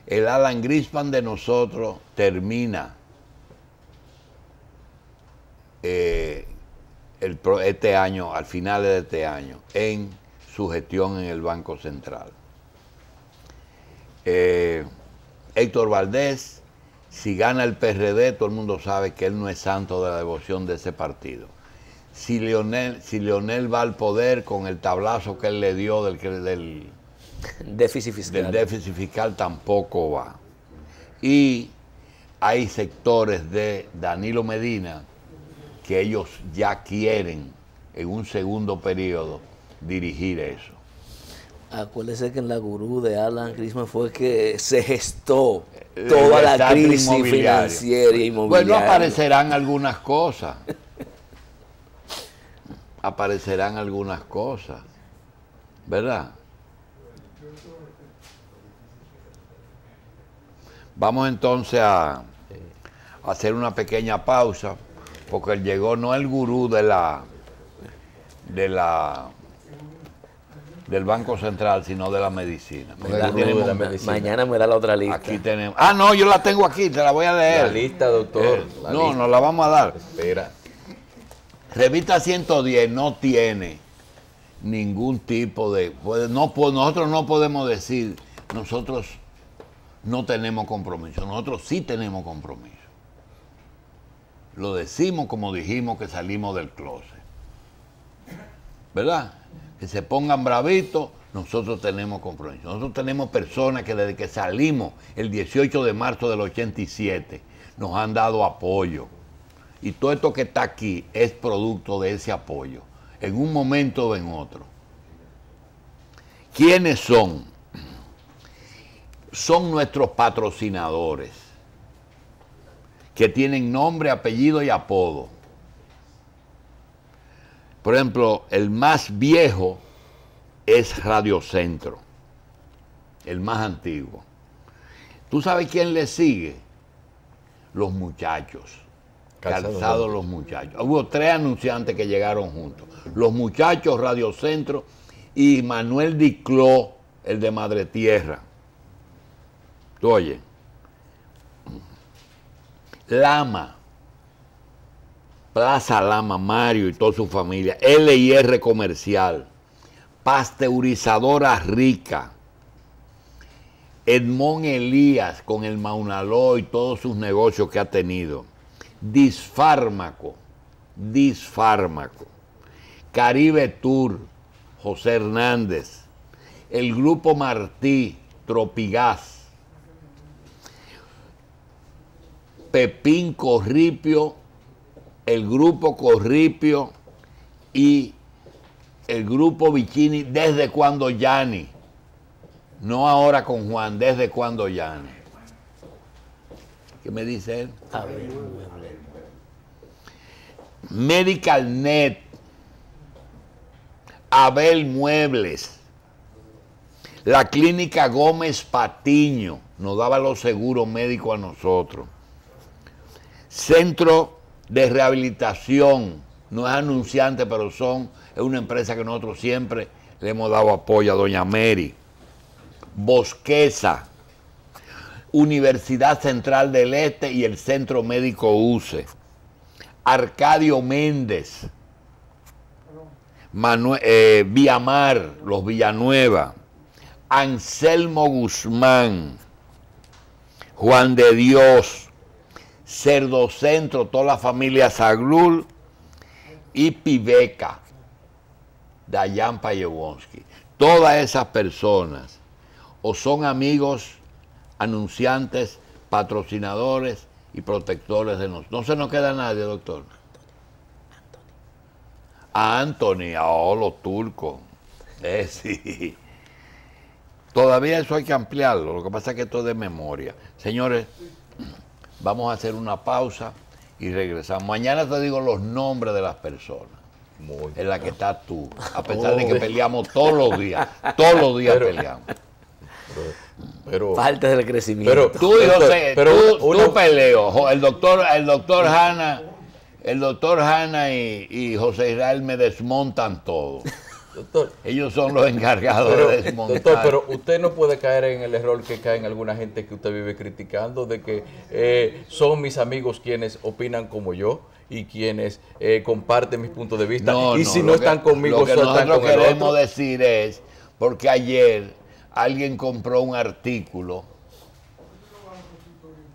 El Alan Greenspan de nosotros termina eh, este año, al final de este año, en su gestión en el Banco Central. Eh, Héctor Valdés, si gana el PRD, todo el mundo sabe que él no es santo de la devoción de ese partido. Si Leonel, si Leonel va al poder con el tablazo que él le dio del, del, déficit fiscal. del déficit fiscal, tampoco va. Y hay sectores de Danilo Medina que ellos ya quieren en un segundo periodo dirigir eso. Acuérdese que en la gurú de Alan Grisman fue que se gestó toda la crisis financiera y inmobiliaria. Bueno, aparecerán algunas cosas. Aparecerán algunas cosas. ¿Verdad? Vamos entonces a hacer una pequeña pausa, porque llegó no el gurú de la de la del Banco Central, sino de la medicina. Mañana me da la otra lista. Aquí tenemos. Ah, no, yo la tengo aquí, te la voy a leer. La lista, doctor. Eh, no, nos la vamos a dar. Espera. Revista 110 no tiene ningún tipo de... No, nosotros no podemos decir, nosotros no tenemos compromiso. Nosotros sí tenemos compromiso. Lo decimos como dijimos que salimos del closet. ¿Verdad? que se pongan bravitos, nosotros tenemos compromiso. Nosotros tenemos personas que desde que salimos el 18 de marzo del 87 nos han dado apoyo. Y todo esto que está aquí es producto de ese apoyo, en un momento o en otro. ¿Quiénes son? Son nuestros patrocinadores, que tienen nombre, apellido y apodo por ejemplo, el más viejo es Radio Centro, el más antiguo. ¿Tú sabes quién le sigue? Los muchachos. Calzados los muchachos. Hubo tres anunciantes que llegaron juntos. Los muchachos, Radio Centro y Manuel Dicló, el de Madre Tierra. ¿Tú oyes? Lama Plaza Lama, Mario y toda su familia, LIR Comercial, Pasteurizadora Rica, Edmond Elías con el Maunaló y todos sus negocios que ha tenido, Disfármaco, Disfármaco, Caribe Tour, José Hernández, el Grupo Martí, Tropigas, Pepín Corripio el grupo Corripio y el grupo Bikini desde cuando Yani. No ahora con Juan, desde cuando Yani. ¿Qué me dice él? Medical Net, Abel Muebles, la clínica Gómez Patiño, nos daba los seguros médicos a nosotros. Centro de rehabilitación. No es anunciante, pero son, es una empresa que nosotros siempre le hemos dado apoyo a Doña Mary. Bosquesa, Universidad Central del Este y el Centro Médico UCE. Arcadio Méndez, eh, Villamar, los Villanueva, Anselmo Guzmán, Juan de Dios, Cerdocentro, toda la familia Zaglul. Y Pibeca, Dayan Payewonsky. Todas esas personas o son amigos, anunciantes, patrocinadores y protectores de nosotros. No se nos queda nadie, doctor. A Anthony, a oh, los turcos. Eh, sí. Todavía eso hay que ampliarlo. Lo que pasa es que esto es de memoria. Señores, Vamos a hacer una pausa y regresamos. Mañana te digo los nombres de las personas. en la que estás tú. A pesar de que peleamos todos los días. Todos los días peleamos. Pero, Falta de crecimiento. pero Tú y José, pero tú, peleo. El doctor, el doctor Hanna, el doctor Hanna y, y José Israel me desmontan todo. doctor, Ellos son los encargados pero, de desmontar. doctor, pero usted no puede caer en el error que caen alguna gente que usted vive criticando, de que eh, son mis amigos quienes opinan como yo y quienes eh, comparten mis puntos de vista. y si no lo que- están conmigo, lo que están nosotros con queremos decir es, porque ayer alguien compró un artículo,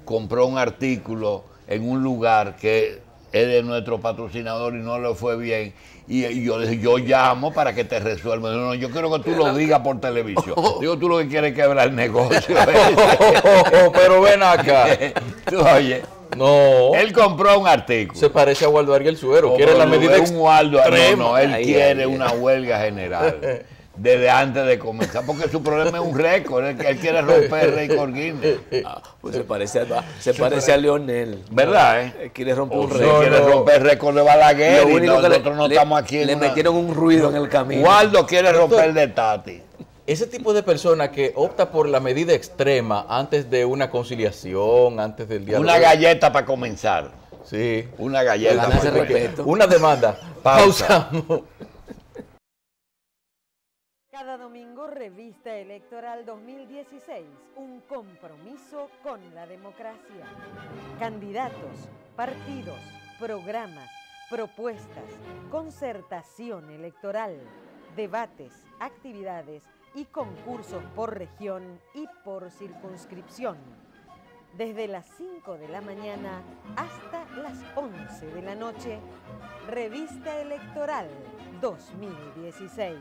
compró un artículo en un lugar que es de nuestro patrocinador y no le fue bien. Y, y yo le dije, yo llamo para que te resuelva. No, no, yo quiero que tú lo digas por televisión. Digo, tú lo que quieres es quebrar el negocio. pero ven acá. tú oye, No. él compró un artículo. se parece a Waldo Ariel Suero. Quiere la medida un Waldo, no, no, él quiere una huelga general desde antes de comenzar, porque su problema es un récord, él, él quiere romper el récord Guinness. Ah, pues se parece a, se parece a Leonel. ¿Verdad, eh? Él Quiere romper un Él récord. quiere romper el récord de Balaguer Lo y único no- que le- nosotros no le- estamos aquí en Le una- metieron un ruido en el camino. Waldo quiere romper el de Tati. Ese tipo de persona que opta por la medida extrema antes de una conciliación, antes del diálogo. Una galleta para comenzar. Sí. Una galleta. Ganarse para comenzar. respeto. Una demanda. Pausa. Pausamos. Cada domingo Revista Electoral 2016, un compromiso con la democracia. Candidatos, partidos, programas, propuestas, concertación electoral, debates, actividades y concursos por región y por circunscripción. Desde las 5 de la mañana hasta las 11 de la noche, Revista Electoral 2016.